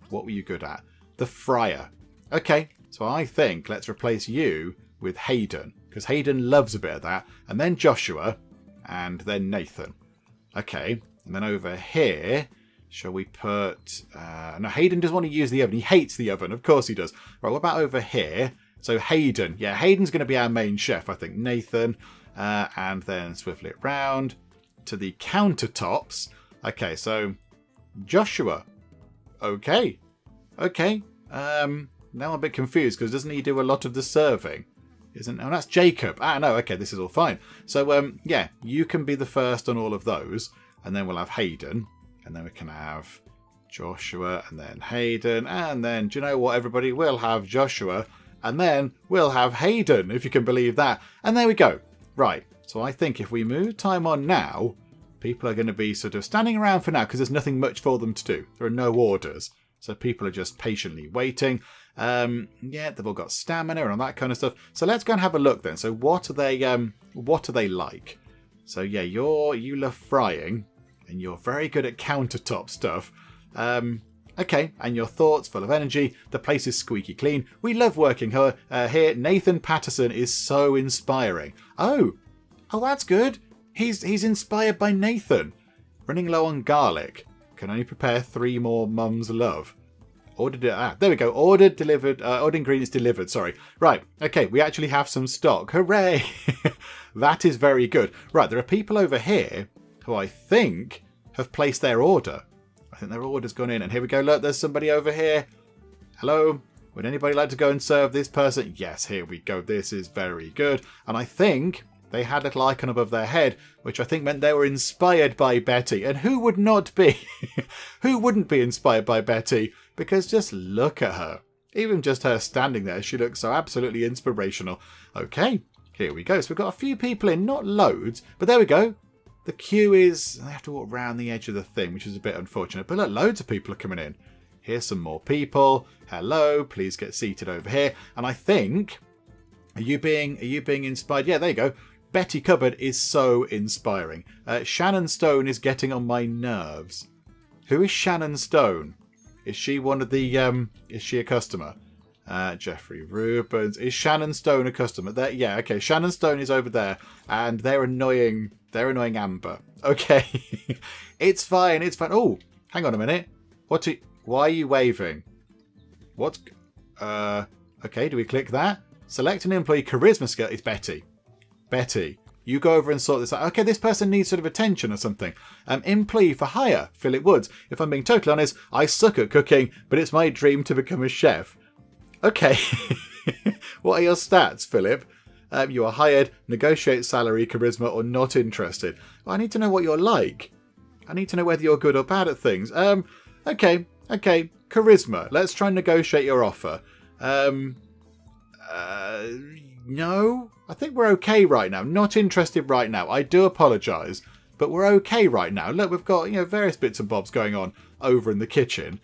What were you good at? The fryer. Okay, so I think let's replace you with Hayden, because Hayden loves a bit of that. And then Joshua, and then Nathan. Okay, and then over here, Shall we put... Uh, no, Hayden doesn't want to use the oven. He hates the oven. Of course he does. Right, what about over here? So Hayden. Yeah, Hayden's going to be our main chef, I think. Nathan. Uh, and then swivel it round to the countertops. Okay, so Joshua. Okay. Okay. Um, now I'm a bit confused because doesn't he do a lot of the serving? Isn't oh that's Jacob. Ah no, okay, this is all fine. So um yeah, you can be the first on all of those, and then we'll have Hayden. And then we can have Joshua and then Hayden. And then, do you know what, everybody? We'll have Joshua and then we'll have Hayden, if you can believe that. And there we go. Right. So I think if we move time on now, people are going to be sort of standing around for now because there's nothing much for them to do. There are no orders. So people are just patiently waiting. Um, yeah, they've all got stamina and all that kind of stuff. So let's go and have a look then. So what are they? Um, what are they like? So yeah, you're you love frying and you're very good at countertop stuff. Um, okay, and your thoughts full of energy. The place is squeaky clean. We love working here. Uh, here, Nathan Patterson is so inspiring. Oh, oh, that's good. He's he's inspired by Nathan. Running low on garlic. Can only prepare three more mum's love. Ordered it. Ah, there we go. Ordered, delivered. Uh, ordered ingredients delivered. Sorry. Right. Okay. We actually have some stock. Hooray! that is very good. Right. There are people over here who I think have placed their order. I think their order's gone in. And here we go. Look, there's somebody over here. Hello? Would anybody like to go and serve this person? Yes, here we go. This is very good. And I think they had a little icon above their head, which I think meant they were inspired by Betty. And who would not be? who wouldn't be inspired by Betty? Because just look at her. Even just her standing there, she looks so absolutely inspirational. Okay, here we go. So we've got a few people in, not loads, but there we go. The queue is, they have to walk around the edge of the thing, which is a bit unfortunate. But look, loads of people are coming in. Here's some more people. Hello, please get seated over here. And I think, are you being are you being inspired? Yeah, there you go. Betty Cupboard is so inspiring. Uh, Shannon Stone is getting on my nerves. Who is Shannon Stone? Is she one of the um? Is she a customer? Uh, Jeffrey Rubens. Is Shannon Stone a customer? There, yeah, okay. Shannon Stone is over there, and they're annoying. They're annoying Amber. Okay, it's fine. It's fine. Oh, hang on a minute. What? Are, why are you waving? What? Uh, okay. Do we click that? Select an employee charisma skill. It's Betty. Betty. You go over and sort this out. Okay, this person needs sort of attention or something. Um, employee for hire, Philip Woods. If I'm being totally honest, I suck at cooking, but it's my dream to become a chef. Okay. what are your stats, Philip? Um, you are hired, negotiate salary, charisma, or not interested. Well, I need to know what you're like. I need to know whether you're good or bad at things. Um, okay, okay, charisma. Let's try and negotiate your offer. Um, uh, no, I think we're okay right now. Not interested right now. I do apologise, but we're okay right now. Look, we've got you know various bits and bobs going on over in the kitchen.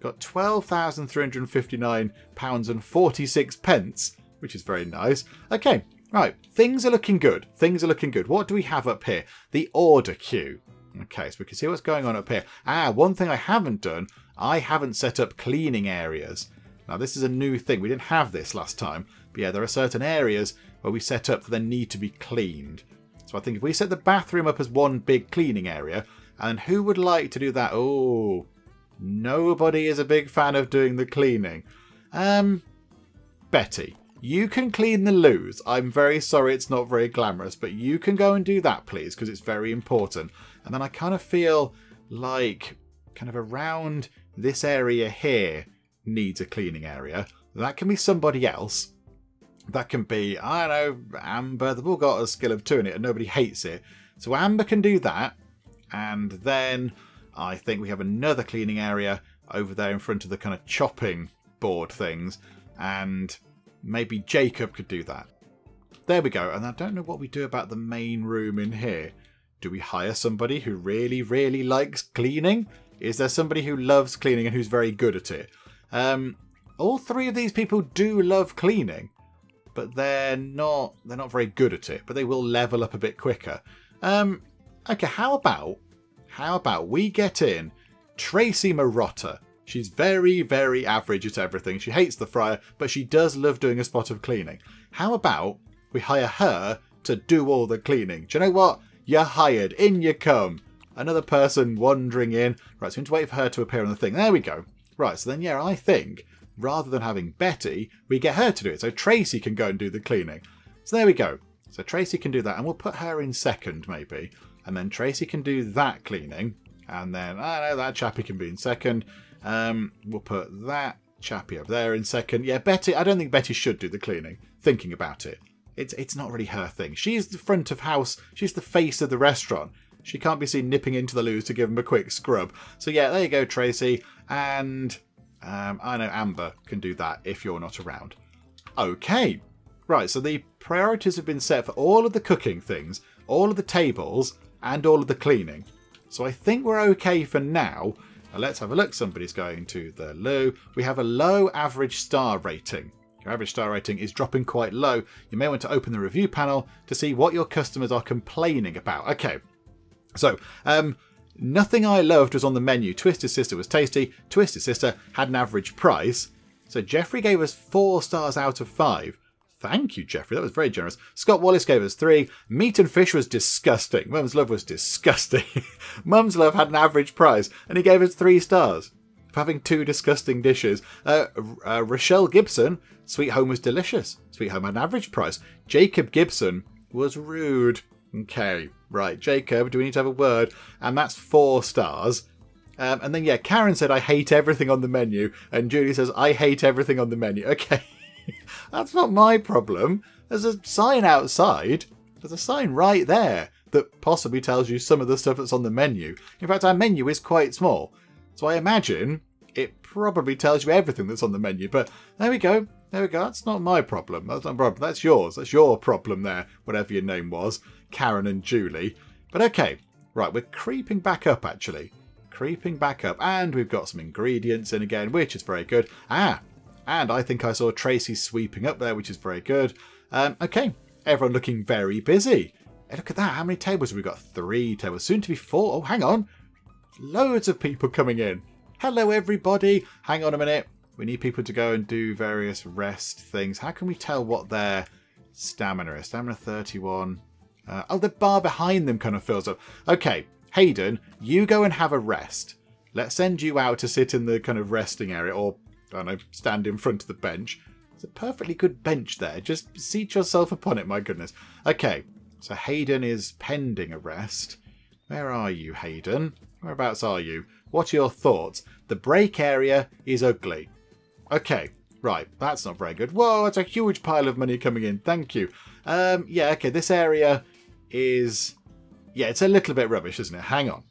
Got twelve thousand three hundred fifty-nine pounds and forty-six pence, which is very nice. Okay, right, things are looking good. Things are looking good. What do we have up here? The order queue. Okay, so we can see what's going on up here. Ah, one thing I haven't done, I haven't set up cleaning areas. Now this is a new thing. We didn't have this last time. But yeah, there are certain areas where we set up that then need to be cleaned. So I think if we set the bathroom up as one big cleaning area, and who would like to do that? Oh, Nobody is a big fan of doing the cleaning. Um, Betty, you can clean the loos. I'm very sorry it's not very glamorous, but you can go and do that, please, because it's very important. And then I kind of feel like kind of around this area here needs a cleaning area. That can be somebody else. That can be, I don't know, Amber. They've all got a skill of two in it and nobody hates it. So Amber can do that. And then I think we have another cleaning area over there in front of the kind of chopping board things, and maybe Jacob could do that. There we go, and I don't know what we do about the main room in here. Do we hire somebody who really, really likes cleaning? Is there somebody who loves cleaning and who's very good at it? Um, all three of these people do love cleaning, but they're not they're not very good at it. But they will level up a bit quicker. Um, okay, how about how about we get in Tracy Marotta? She's very, very average at everything. She hates the fryer, but she does love doing a spot of cleaning. How about we hire her to do all the cleaning? Do you know what? You're hired. In you come. Another person wandering in. Right, so we need to wait for her to appear on the thing. There we go. Right, so then, yeah, I think rather than having Betty, we get her to do it. So Tracy can go and do the cleaning. So there we go. So Tracy can do that, and we'll put her in second, maybe and then Tracy can do that cleaning, and then I know that chappie can be in second. Um, we'll put that chappie over there in second. Yeah, Betty. I don't think Betty should do the cleaning. Thinking about it, it's it's not really her thing. She's the front of house. She's the face of the restaurant. She can't be seen nipping into the loo to give him a quick scrub. So yeah, there you go, Tracy. And um, I know Amber can do that if you're not around. Okay, right. So the priorities have been set for all of the cooking things, all of the tables, and all of the cleaning. So I think we're okay for now. now. Let's have a look. Somebody's going to the loo. We have a low average star rating. Your average star rating is dropping quite low. You may want to open the review panel to see what your customers are complaining about. Okay, so um, nothing I loved was on the menu. Twisted Sister was tasty. Twisted Sister had an average price. So Jeffrey gave us four stars out of five. Thank you, Jeffrey. That was very generous. Scott Wallace gave us three. Meat and fish was disgusting. Mum's Love was disgusting. Mum's Love had an average price, and he gave us three stars for having two disgusting dishes. Uh, uh, Rochelle Gibson, Sweet Home was delicious. Sweet Home had an average price. Jacob Gibson was rude. Okay, right. Jacob, do we need to have a word? And that's four stars. Um, and then, yeah, Karen said, I hate everything on the menu. And Julie says, I hate everything on the menu. Okay. That's not my problem. There's a sign outside. There's a sign right there that possibly tells you some of the stuff that's on the menu. In fact, our menu is quite small. So I imagine it probably tells you everything that's on the menu. But there we go. There we go. That's not my problem. That's not problem. That's yours. That's your problem there, whatever your name was. Karen and Julie. But okay. Right, we're creeping back up actually. creeping back up. And we've got some ingredients in again, which is very good. Ah, and I think I saw Tracy sweeping up there, which is very good. Um, okay, everyone looking very busy. Hey, look at that. How many tables have we got? Three tables. Soon to be four. Oh, hang on. Loads of people coming in. Hello, everybody. Hang on a minute. We need people to go and do various rest things. How can we tell what their stamina is? Stamina 31. Uh, oh, the bar behind them kind of fills up. Okay, Hayden, you go and have a rest. Let's send you out to sit in the kind of resting area or, I stand in front of the bench. It's a perfectly good bench there. Just seat yourself upon it, my goodness. Okay, so Hayden is pending arrest. Where are you, Hayden? Whereabouts are you? What are your thoughts? The break area is ugly. Okay, right, that's not very good. Whoa, it's a huge pile of money coming in. Thank you. Um, yeah, okay, this area is... Yeah, it's a little bit rubbish, isn't it? Hang on.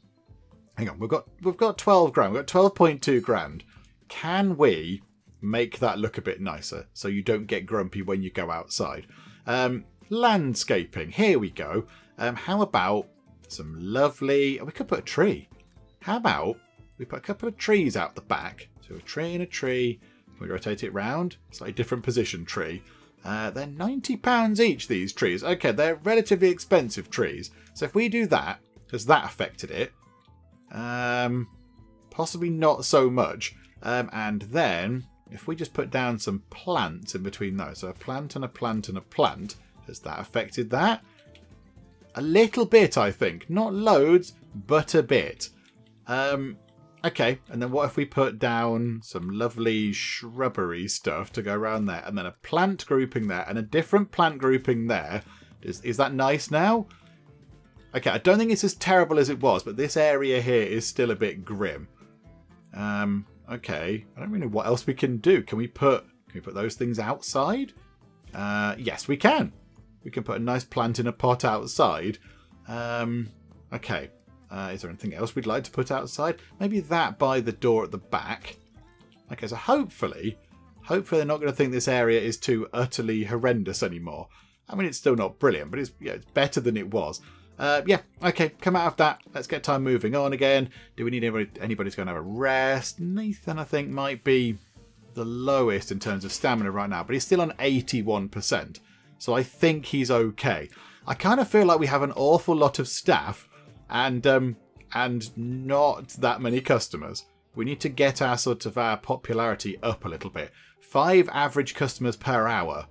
Hang on, we've got we've got 12 grand. We've got 12.2 grand. Can we make that look a bit nicer so you don't get grumpy when you go outside? Um, landscaping. Here we go. Um, how about some lovely... Oh, we could put a tree. How about we put a couple of trees out the back? So a tree and a tree we rotate it round, slightly different position tree. Uh, they're £90 each, these trees. Okay, they're relatively expensive trees. So if we do that, has that affected it? Um, possibly not so much. Um, and then, if we just put down some plants in between those, so a plant and a plant and a plant, has that affected that? A little bit, I think. Not loads, but a bit. Um, Okay, and then what if we put down some lovely shrubbery stuff to go around there, and then a plant grouping there, and a different plant grouping there? Is, is that nice now? Okay, I don't think it's as terrible as it was, but this area here is still a bit grim. Um, okay, I don't really know what else we can do. Can we put can we put those things outside? Uh, yes, we can. We can put a nice plant in a pot outside. Um, okay, uh, is there anything else we'd like to put outside? Maybe that by the door at the back. Okay, so hopefully, hopefully they're not going to think this area is too utterly horrendous anymore. I mean, it's still not brilliant, but it's, yeah, it's better than it was. Uh, yeah, okay, come out of that. Let's get time moving on again. Do we need anybody, anybody's going to have a rest? Nathan, I think, might be the lowest in terms of stamina right now, but he's still on 81%. So I think he's okay. I kind of feel like we have an awful lot of staff and um, and not that many customers. We need to get our sort of our popularity up a little bit. Five average customers per hour.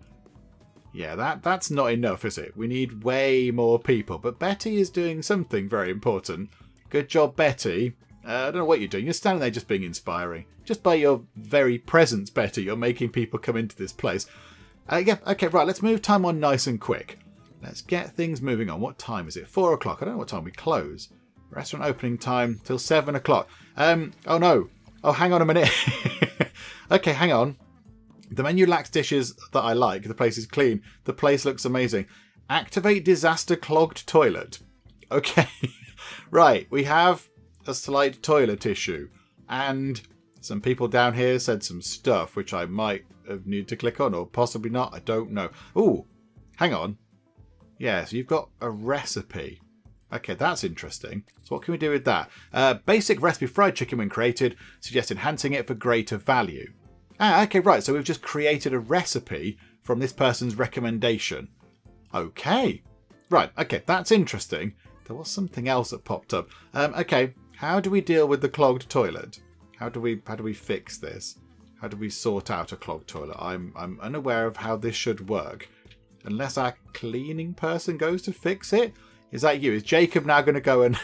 Yeah, that that's not enough, is it? We need way more people. But Betty is doing something very important. Good job, Betty. Uh, I don't know what you're doing. You're standing there just being inspiring. Just by your very presence, Betty, you're making people come into this place. Uh, yeah, okay, right, let's move time on nice and quick. Let's get things moving on. What time is it? Four o'clock. I don't know what time we close. Restaurant opening time till seven o'clock. Um. Oh no. Oh, hang on a minute. okay, hang on. The menu lacks dishes that I like. The place is clean. The place looks amazing. Activate disaster clogged toilet. Okay. right. We have a slight toilet issue. And some people down here said some stuff which I might have need to click on or possibly not. I don't know. Oh, hang on. Yeah, so you've got a recipe. Okay, that's interesting. So what can we do with that? Uh, basic recipe fried chicken when created, suggests enhancing it for greater value. Ah, okay, right, so we've just created a recipe from this person's recommendation. Okay. Right, okay, that's interesting. There was something else that popped up. Um, okay, how do we deal with the clogged toilet? How do we how do we fix this? How do we sort out a clogged toilet? I'm I'm unaware of how this should work unless our cleaning person goes to fix it. Is that you? Is Jacob now going to go and...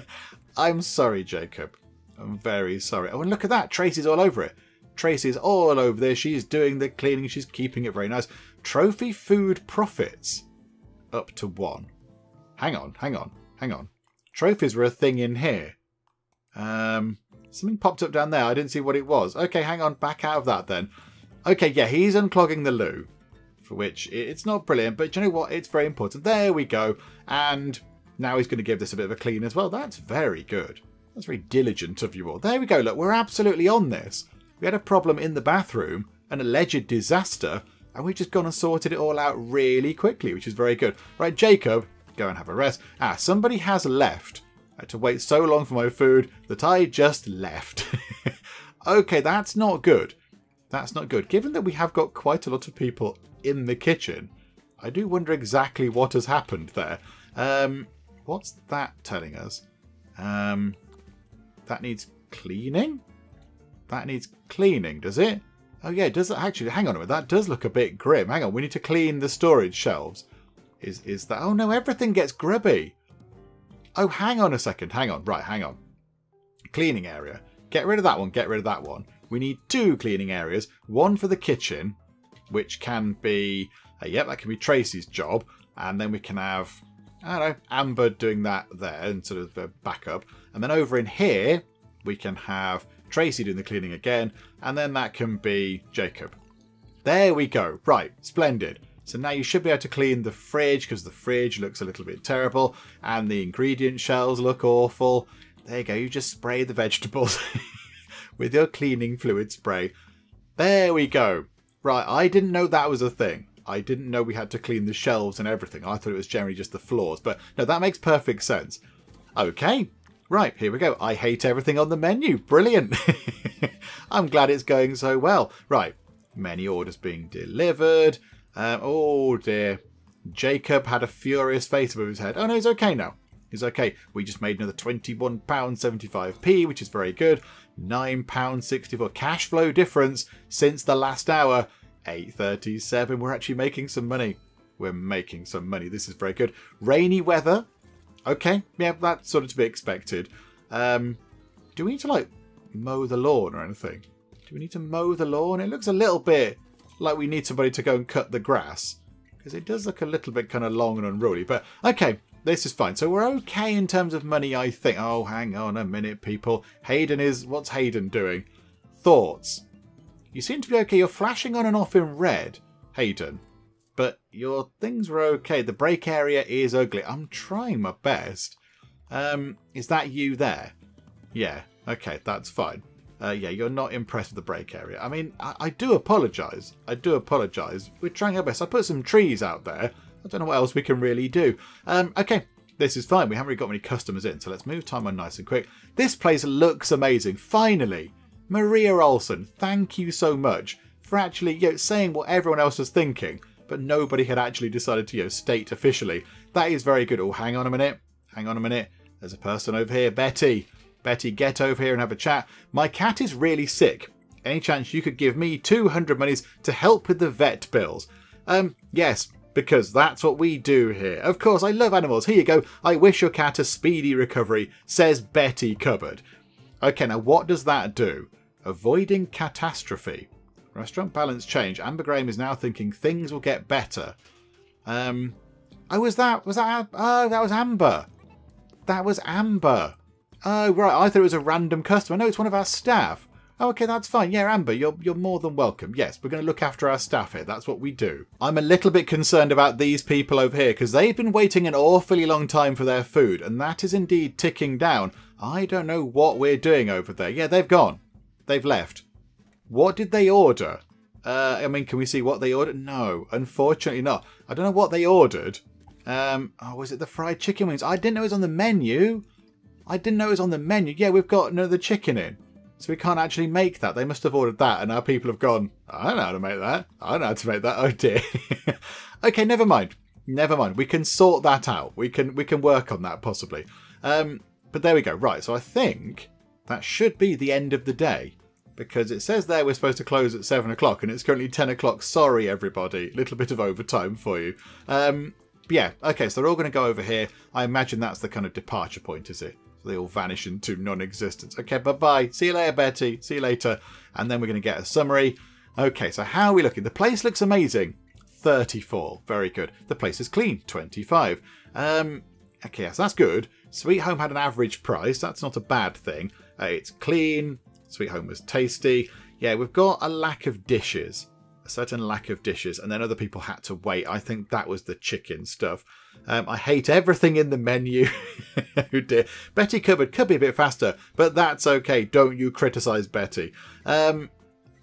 I'm sorry, Jacob. I'm very sorry. Oh, and look at that. Tracy's all over it. Tracy's all over there. She's doing the cleaning. She's keeping it very nice. Trophy food profits. Up to one. Hang on, hang on, hang on. Trophies were a thing in here. Um, something popped up down there. I didn't see what it was. Okay, hang on. Back out of that then. Okay, yeah, he's unclogging the loo for which it's not brilliant, but you know what? It's very important. There we go. And now he's going to give this a bit of a clean as well. That's very good. That's very diligent of you all. There we go. Look, we're absolutely on this. We had a problem in the bathroom, an alleged disaster, and we've just gone and sorted it all out really quickly, which is very good. Right, Jacob, go and have a rest. Ah, somebody has left I had to wait so long for my food that I just left. okay, that's not good. That's not good. Given that we have got quite a lot of people in the kitchen, I do wonder exactly what has happened there. Um, what's that telling us? Um, that needs cleaning? That needs cleaning, does it? Oh yeah, does it actually? Hang on a minute, that does look a bit grim. Hang on, we need to clean the storage shelves. Is is that? Oh no, everything gets grubby. Oh, hang on a second. Hang on. Right, hang on. Cleaning area. Get rid of that one. Get rid of that one. We need two cleaning areas. One for the kitchen, which can be. Uh, yep, that can be Tracy's job, and then we can have. I don't know, Amber doing that there and sort of a backup. And then over in here, we can have Tracy doing the cleaning again, and then that can be Jacob. There we go. Right, splendid. So now you should be able to clean the fridge because the fridge looks a little bit terrible and the ingredient shelves look awful. There you go, you just spray the vegetables with your cleaning fluid spray. There we go. Right, I didn't know that was a thing. I didn't know we had to clean the shelves and everything. I thought it was generally just the floors. But no, that makes perfect sense. Okay, Right, here we go. I hate everything on the menu. Brilliant. I'm glad it's going so well. Right, many orders being delivered. Um, oh dear. Jacob had a furious face above his head. Oh no, he's okay now. He's okay. We just made another £21.75p, which is very good. £9.64 cash flow difference since the last hour. 8.37. We're actually making some money. We're making some money. This is very good. Rainy weather Okay, yeah, that's sort of to be expected. Um, do we need to like mow the lawn or anything? Do we need to mow the lawn? It looks a little bit like we need somebody to go and cut the grass because it does look a little bit kind of long and unruly. But okay, this is fine. So we're okay in terms of money, I think. Oh, hang on a minute, people. Hayden is what's Hayden doing? Thoughts. You seem to be okay. You're flashing on and off in red, Hayden your things were okay. The break area is ugly. I'm trying my best. Um, is that you there? Yeah, okay, that's fine. Uh, yeah, you're not impressed with the break area. I mean, I, I do apologise. I do apologise. We're trying our best. I put some trees out there. I don't know what else we can really do. Um, okay, this is fine. We haven't really got many customers in, so let's move time on nice and quick. This place looks amazing. Finally, Maria Olson, thank you so much for actually you know, saying what everyone else was thinking but nobody had actually decided to you know, state officially. That is very good. Oh, hang on a minute. Hang on a minute. There's a person over here. Betty. Betty, get over here and have a chat. My cat is really sick. Any chance you could give me 200 monies to help with the vet bills? Um, yes, because that's what we do here. Of course, I love animals. Here you go. I wish your cat a speedy recovery, says Betty Cupboard. Okay, now what does that do? Avoiding catastrophe. Restaurant balance change. Amber Graham is now thinking things will get better. Um, oh, was that was that? Oh, that was Amber. That was Amber. Oh, right. I thought it was a random customer. No, it's one of our staff. Oh, okay, that's fine. Yeah, Amber, you're you're more than welcome. Yes, we're going to look after our staff here. That's what we do. I'm a little bit concerned about these people over here because they've been waiting an awfully long time for their food, and that is indeed ticking down. I don't know what we're doing over there. Yeah, they've gone. They've left. What did they order? Uh, I mean, can we see what they ordered? No, unfortunately not. I don't know what they ordered. Um, oh, was it the fried chicken wings? I didn't know it was on the menu. I didn't know it was on the menu. Yeah, we've got another chicken in. So we can't actually make that. They must have ordered that, and our people have gone, I don't know how to make that. I don't know how to make that. Oh dear. okay, never mind. Never mind. We can sort that out. We can we can work on that possibly. Um, but there we go. Right, so I think that should be the end of the day because it says there we're supposed to close at 7 o'clock and it's currently 10 o'clock. Sorry, everybody. Little bit of overtime for you. Um, yeah, okay, so they're all going to go over here. I imagine that's the kind of departure point, is it? So they all vanish into non-existence. Okay, bye-bye. See you later, Betty. See you later. And then we're going to get a summary. Okay, so how are we looking? The place looks amazing. 34. Very good. The place is clean. 25. Um, okay, so that's good. Sweet Home had an average price. That's not a bad thing. Uh, it's clean. Sweet Home was tasty. Yeah, we've got a lack of dishes. A certain lack of dishes, and then other people had to wait. I think that was the chicken stuff. Um, I hate everything in the menu. oh dear. Betty Cupboard could be a bit faster, but that's okay. Don't you criticise Betty. Um,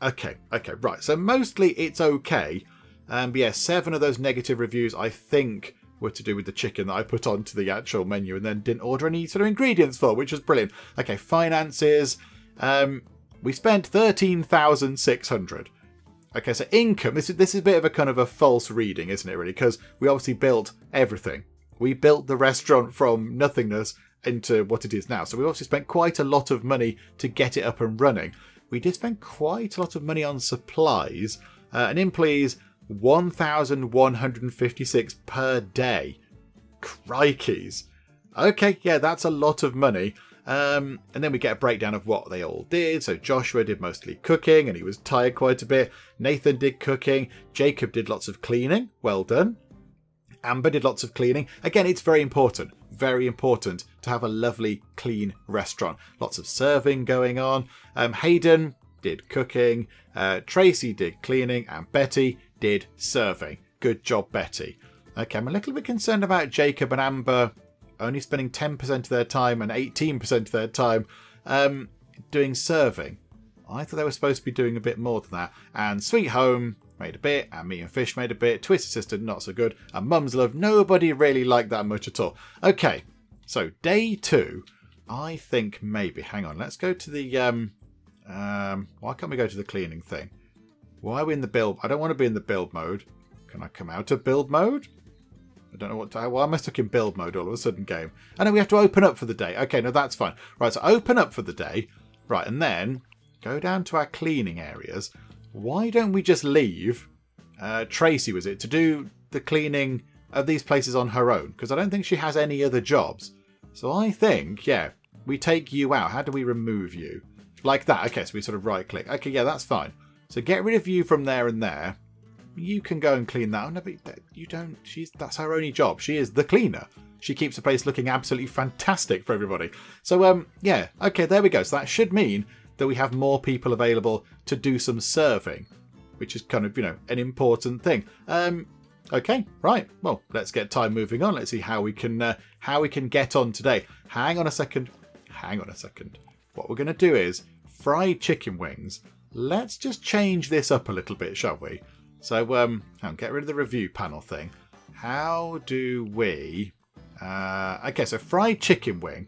okay, okay, right. So mostly it's okay. Um, but yeah, seven of those negative reviews I think were to do with the chicken that I put onto the actual menu and then didn't order any sort of ingredients for, which was brilliant. Okay, finances. Um, we spent 13,600. Okay, so income, this is, this is a bit of a kind of a false reading, isn't it, really? Because we obviously built everything. We built the restaurant from nothingness into what it is now. So we obviously spent quite a lot of money to get it up and running. We did spend quite a lot of money on supplies. Uh, and employees, 1,156 per day. Crikeys. Okay, yeah, that's a lot of money. Um, and then we get a breakdown of what they all did. So Joshua did mostly cooking and he was tired quite a bit. Nathan did cooking. Jacob did lots of cleaning. Well done. Amber did lots of cleaning. Again, it's very important, very important to have a lovely, clean restaurant. Lots of serving going on. Um, Hayden did cooking. Uh, Tracy did cleaning. And Betty did serving. Good job, Betty. Okay, I'm a little bit concerned about Jacob and Amber only spending 10% of their time and 18% of their time um, doing serving. I thought they were supposed to be doing a bit more than that. And Sweet Home made a bit, and Meat and Fish made a bit. Twisted Sister, not so good. And Mum's Love, nobody really liked that much at all. Okay, so day two, I think maybe. Hang on, let's go to the. Um, um, why can't we go to the cleaning thing? Why are we in the build? I don't want to be in the build mode. Can I come out of build mode? I don't know what to. Why am I stuck in build mode all of a sudden, game? And then we have to open up for the day. Okay, no, that's fine. Right, so open up for the day. Right, and then go down to our cleaning areas. Why don't we just leave uh, Tracy, was it, to do the cleaning of these places on her own? Because I don't think she has any other jobs. So I think, yeah, we take you out. How do we remove you? Like that. Okay, so we sort of right click. Okay, yeah, that's fine. So get rid of you from there and there you can go and clean that. Oh, no, but you don't. She's that's her only job. She is the cleaner. She keeps the place looking absolutely fantastic for everybody. So um, yeah, okay, there we go. So that should mean that we have more people available to do some serving, which is kind of you know an important thing. Um, okay, right. Well, let's get time moving on. Let's see how we can uh, how we can get on today. Hang on a second. Hang on a second. What we're going to do is fried chicken wings. Let's just change this up a little bit, shall we? So, um, on, get rid of the review panel thing. How do we... Uh, okay, so fried chicken wing.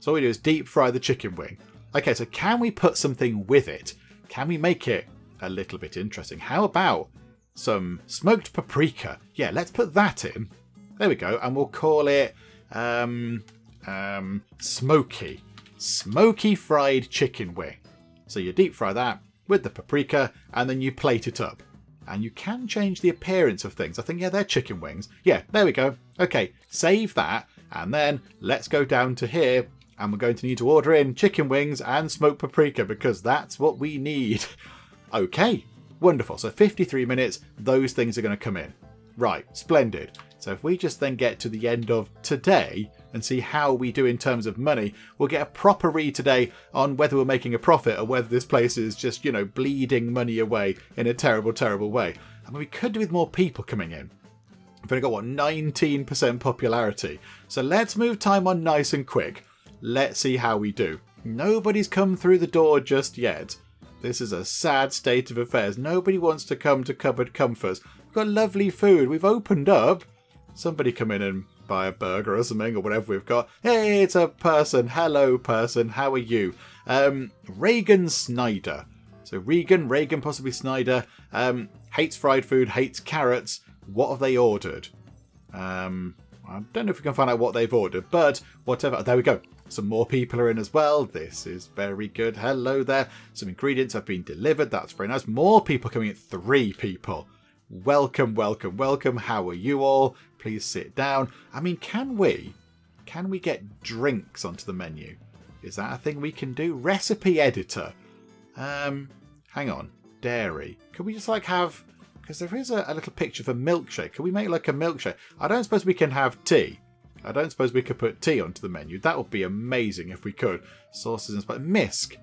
So all we do is deep fry the chicken wing. Okay, so can we put something with it? Can we make it a little bit interesting? How about some smoked paprika? Yeah, let's put that in. There we go. And we'll call it um, um, smoky. Smoky fried chicken wing. So you deep fry that with the paprika and then you plate it up and you can change the appearance of things. I think, yeah, they're chicken wings. Yeah, there we go. Okay, save that, and then let's go down to here, and we're going to need to order in chicken wings and smoked paprika because that's what we need. okay, wonderful. So 53 minutes, those things are going to come in. Right, splendid. So if we just then get to the end of today, and see how we do in terms of money. We'll get a proper read today on whether we're making a profit or whether this place is just, you know, bleeding money away in a terrible, terrible way. I mean, we could do with more people coming in. We've only got, what, 19% popularity. So let's move time on nice and quick. Let's see how we do. Nobody's come through the door just yet. This is a sad state of affairs. Nobody wants to come to Cupboard Comforts. We've got lovely food. We've opened up. Somebody come in and buy a burger or something or whatever we've got. Hey, it's a person. Hello, person. How are you? Um, Reagan Snyder. So Regan, Reagan, possibly Snyder, um, hates fried food, hates carrots. What have they ordered? Um, I don't know if we can find out what they've ordered, but whatever. There we go. Some more people are in as well. This is very good. Hello there. Some ingredients have been delivered. That's very nice. More people coming in. Three people. Welcome, welcome, welcome. How are you all? Please sit down. I mean, can we? Can we get drinks onto the menu? Is that a thing we can do? Recipe editor. Um, hang on. Dairy. Can we just like have? Because there is a, a little picture for milkshake. Can we make like a milkshake? I don't suppose we can have tea. I don't suppose we could put tea onto the menu. That would be amazing if we could. Sauces and spices. Misk.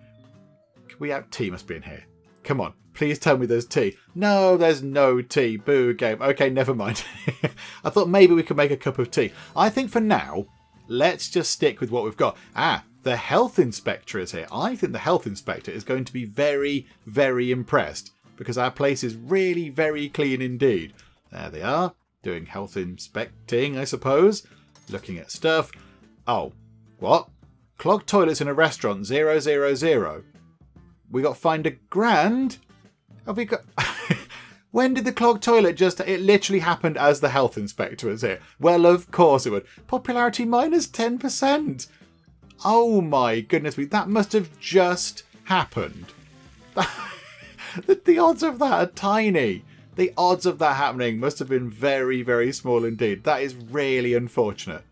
Can we have tea? Must be in here. Come on. Please tell me there's tea. No, there's no tea. Boo game. Okay, never mind. I thought maybe we could make a cup of tea. I think for now, let's just stick with what we've got. Ah, the health inspector is here. I think the health inspector is going to be very, very impressed because our place is really very clean indeed. There they are. doing health inspecting, I suppose. Looking at stuff. Oh, what? Clogged toilets in a restaurant, zero, zero, zero. We got fined a grand? Have we got... when did the clogged toilet just... It literally happened as the health inspector was here. Well, of course it would. Popularity minus 10%. Oh my goodness me. That must have just happened. the, the odds of that are tiny. The odds of that happening must have been very, very small indeed. That is really unfortunate.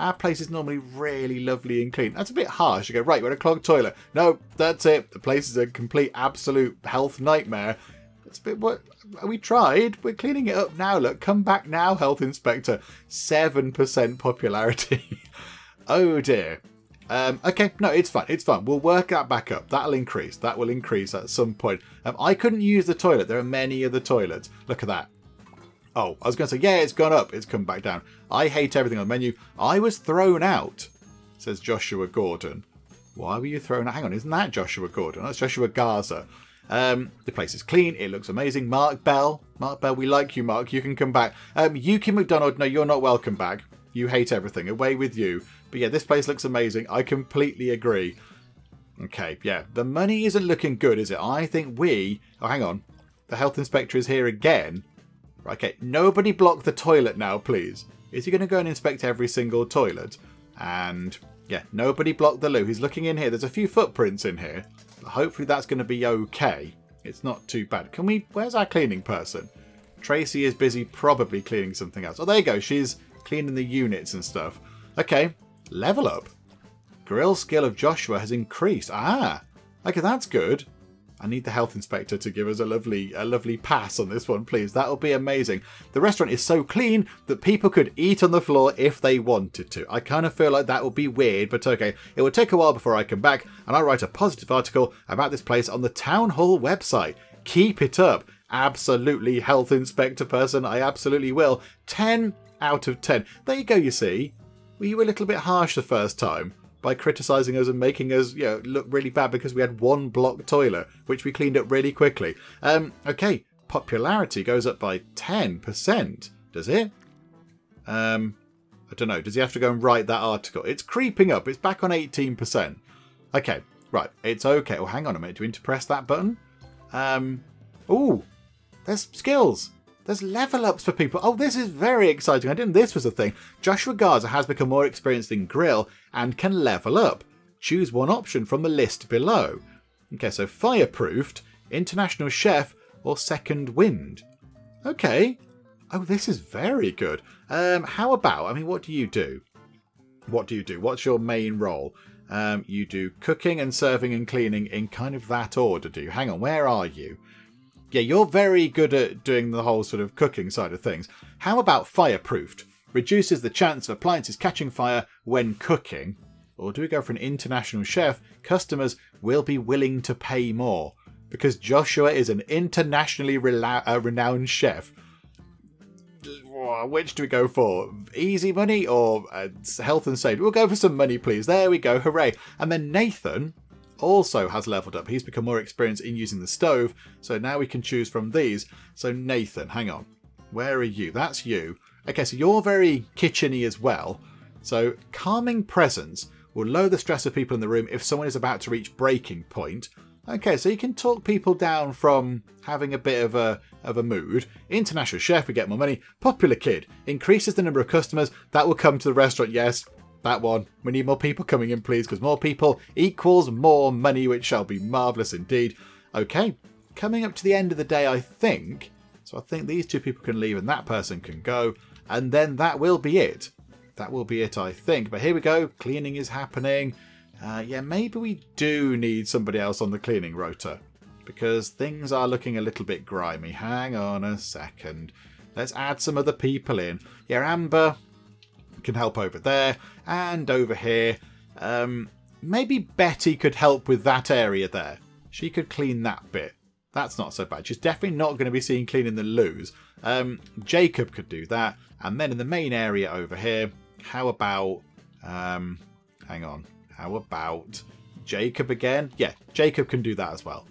Our place is normally really lovely and clean. That's a bit harsh. You go, right, we're a clogged toilet. No, that's it. The place is a complete, absolute health nightmare. It's a bit, what, we tried. We're cleaning it up now. Look, come back now, health inspector. 7% popularity. oh dear. Um, okay, no, it's fine. It's fine. We'll work that back up. That'll increase. That will increase at some point. Um, I couldn't use the toilet. There are many of the toilets. Look at that. Oh, I was going to say, yeah, it's gone up. It's come back down. I hate everything on the menu. I was thrown out, says Joshua Gordon. Why were you thrown out? Hang on, isn't that Joshua Gordon? That's Joshua Garza. Um, the place is clean. It looks amazing. Mark Bell. Mark Bell, we like you, Mark. You can come back. Um, Yuki McDonald, no, you're not welcome back. You hate everything. Away with you. But yeah, this place looks amazing. I completely agree. Okay, yeah. The money isn't looking good, is it? I think we... Oh, hang on. The health inspector is here again. Okay, nobody block the toilet now, please. Is he going to go and inspect every single toilet? And yeah, nobody block the loo. He's looking in here. There's a few footprints in here. Hopefully that's going to be okay. It's not too bad. Can we... Where's our cleaning person? Tracy is busy probably cleaning something else. Oh, there you go. She's cleaning the units and stuff. Okay, level up. Grill skill of Joshua has increased. Ah, okay, that's good. I need the health inspector to give us a lovely a lovely pass on this one, please. That would be amazing. The restaurant is so clean that people could eat on the floor if they wanted to. I kind of feel like that would be weird, but okay. It would take a while before I come back, and I write a positive article about this place on the Town Hall website. Keep it up. Absolutely, health inspector person. I absolutely will. 10 out of 10. There you go, you see. Were you a little bit harsh the first time? By criticizing us and making us you know, look really bad because we had one block toilet, which we cleaned up really quickly. Um, okay, popularity goes up by 10%. Does it? Um, I don't know. Does he have to go and write that article? It's creeping up. It's back on 18%. Okay, right. It's okay. well hang on a minute. Do we need to press that button? Um, oh, there's skills. There's level ups for people. Oh, this is very exciting. I didn't this was a thing. Joshua Garza has become more experienced in grill and can level up. Choose one option from the list below. Okay, so fireproofed, international chef, or second wind. Okay. Oh, this is very good. Um, how about, I mean, what do you do? What do you do? What's your main role? Um, you do cooking and serving and cleaning in kind of that order, do you? Hang on, where are you? Yeah, you're very good at doing the whole sort of cooking side of things. How about fireproofed? Reduces the chance of appliances catching fire when cooking. Or do we go for an international chef? Customers will be willing to pay more. Because Joshua is an internationally uh, renowned chef. Which do we go for? Easy money or uh, health and safety? We'll go for some money, please. There we go. Hooray. And then Nathan, also has leveled up. He's become more experienced in using the stove, so now we can choose from these. So Nathan, hang on. Where are you? That's you. Okay, so you're very kitcheny as well. So calming presence will lower the stress of people in the room if someone is about to reach breaking point. Okay, so you can talk people down from having a bit of a of a mood. International chef, we get more money. Popular kid increases the number of customers that will come to the restaurant. Yes, that one. We need more people coming in, please, because more people equals more money, which shall be marvellous indeed. Okay, coming up to the end of the day, I think. So I think these two people can leave and that person can go. And then that will be it. That will be it, I think. But here we go. Cleaning is happening. Uh, yeah, maybe we do need somebody else on the cleaning rota. Because things are looking a little bit grimy. Hang on a second. Let's add some other people in. Yeah, Amber, can help over there and over here. Um, maybe Betty could help with that area there. She could clean that bit. That's not so bad. She's definitely not going to be seen cleaning the loos. Um, Jacob could do that. And then in the main area over here, how about... Um, hang on. How about Jacob again? Yeah, Jacob can do that as well.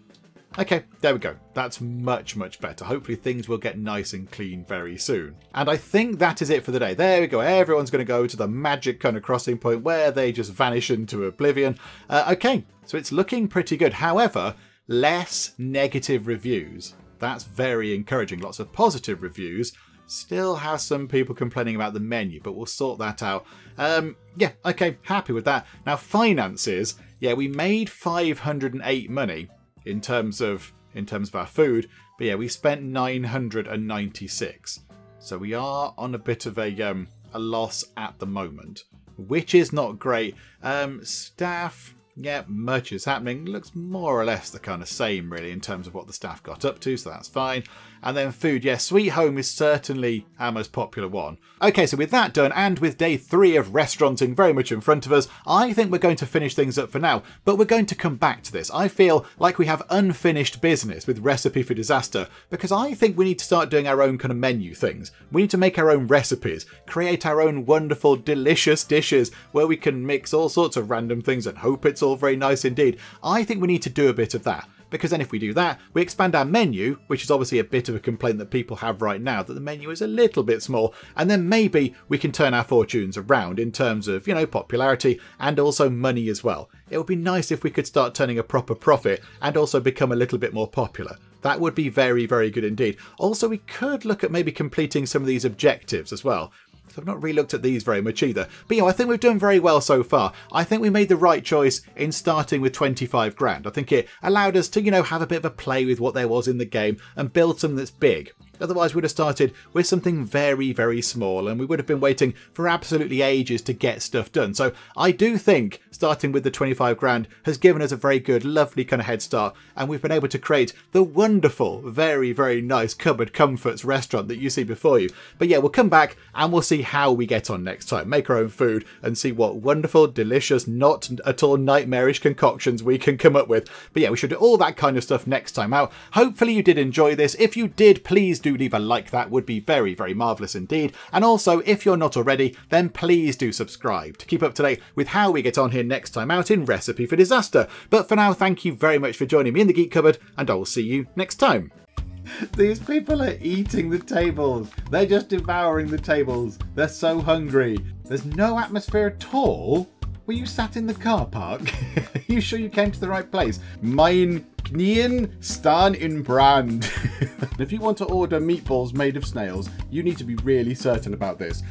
Okay, there we go. That's much, much better. Hopefully things will get nice and clean very soon. And I think that is it for the day. There we go. Everyone's going to go to the magic kind of crossing point where they just vanish into oblivion. Uh, okay, so it's looking pretty good. However, less negative reviews. That's very encouraging. Lots of positive reviews. Still has some people complaining about the menu, but we'll sort that out. Um, yeah, okay, happy with that. Now, finances. Yeah, we made 508 money in terms of in terms of our food, but yeah, we spent 996. So we are on a bit of a um, a loss at the moment, which is not great. Um, staff, yeah, much is happening. Looks more or less the kind of same, really, in terms of what the staff got up to, so that's fine. And then food, yeah, Sweet Home is certainly our most popular one. Okay, so with that done, and with day three of restauranting very much in front of us, I think we're going to finish things up for now, but we're going to come back to this. I feel like we have unfinished business with Recipe for Disaster, because I think we need to start doing our own kind of menu things. We need to make our own recipes, create our own wonderful, delicious dishes, where we can mix all sorts of random things and hope it's all very nice indeed. I think we need to do a bit of that because then if we do that, we expand our menu, which is obviously a bit of a complaint that people have right now, that the menu is a little bit small, and then maybe we can turn our fortunes around in terms of, you know, popularity and also money as well. It would be nice if we could start turning a proper profit and also become a little bit more popular. That would be very, very good indeed. Also, we could look at maybe completing some of these objectives as well. I've not really looked at these very much either. But know, I think we've done very well so far. I think we made the right choice in starting with 25 grand. I think it allowed us to, you know, have a bit of a play with what there was in the game and build something that's big. Otherwise, we'd have started with something very, very small and we would have been waiting for absolutely ages to get stuff done. So I do think starting with the 25 grand has given us a very good, lovely kind of head start and we've been able to create the wonderful, very, very nice cupboard comforts restaurant that you see before you. But yeah, we'll come back and we'll see how we get on next time. Make our own food and see what wonderful, delicious, not at all nightmarish concoctions we can come up with. But yeah, we should do all that kind of stuff next time out. Hopefully you did enjoy this. If you did, please do do leave a like, that would be very, very marvellous indeed. And also, if you're not already, then please do subscribe to keep up to date with how we get on here next time out in Recipe for Disaster. But for now, thank you very much for joining me in the Geek Cupboard, and I will see you next time. These people are eating the tables. They're just devouring the tables. They're so hungry. There's no atmosphere at all. Were you sat in the car park? are you sure you came to the right place? Mein Knien Stan in Brand. if you want to order meatballs made of snails, you need to be really certain about this.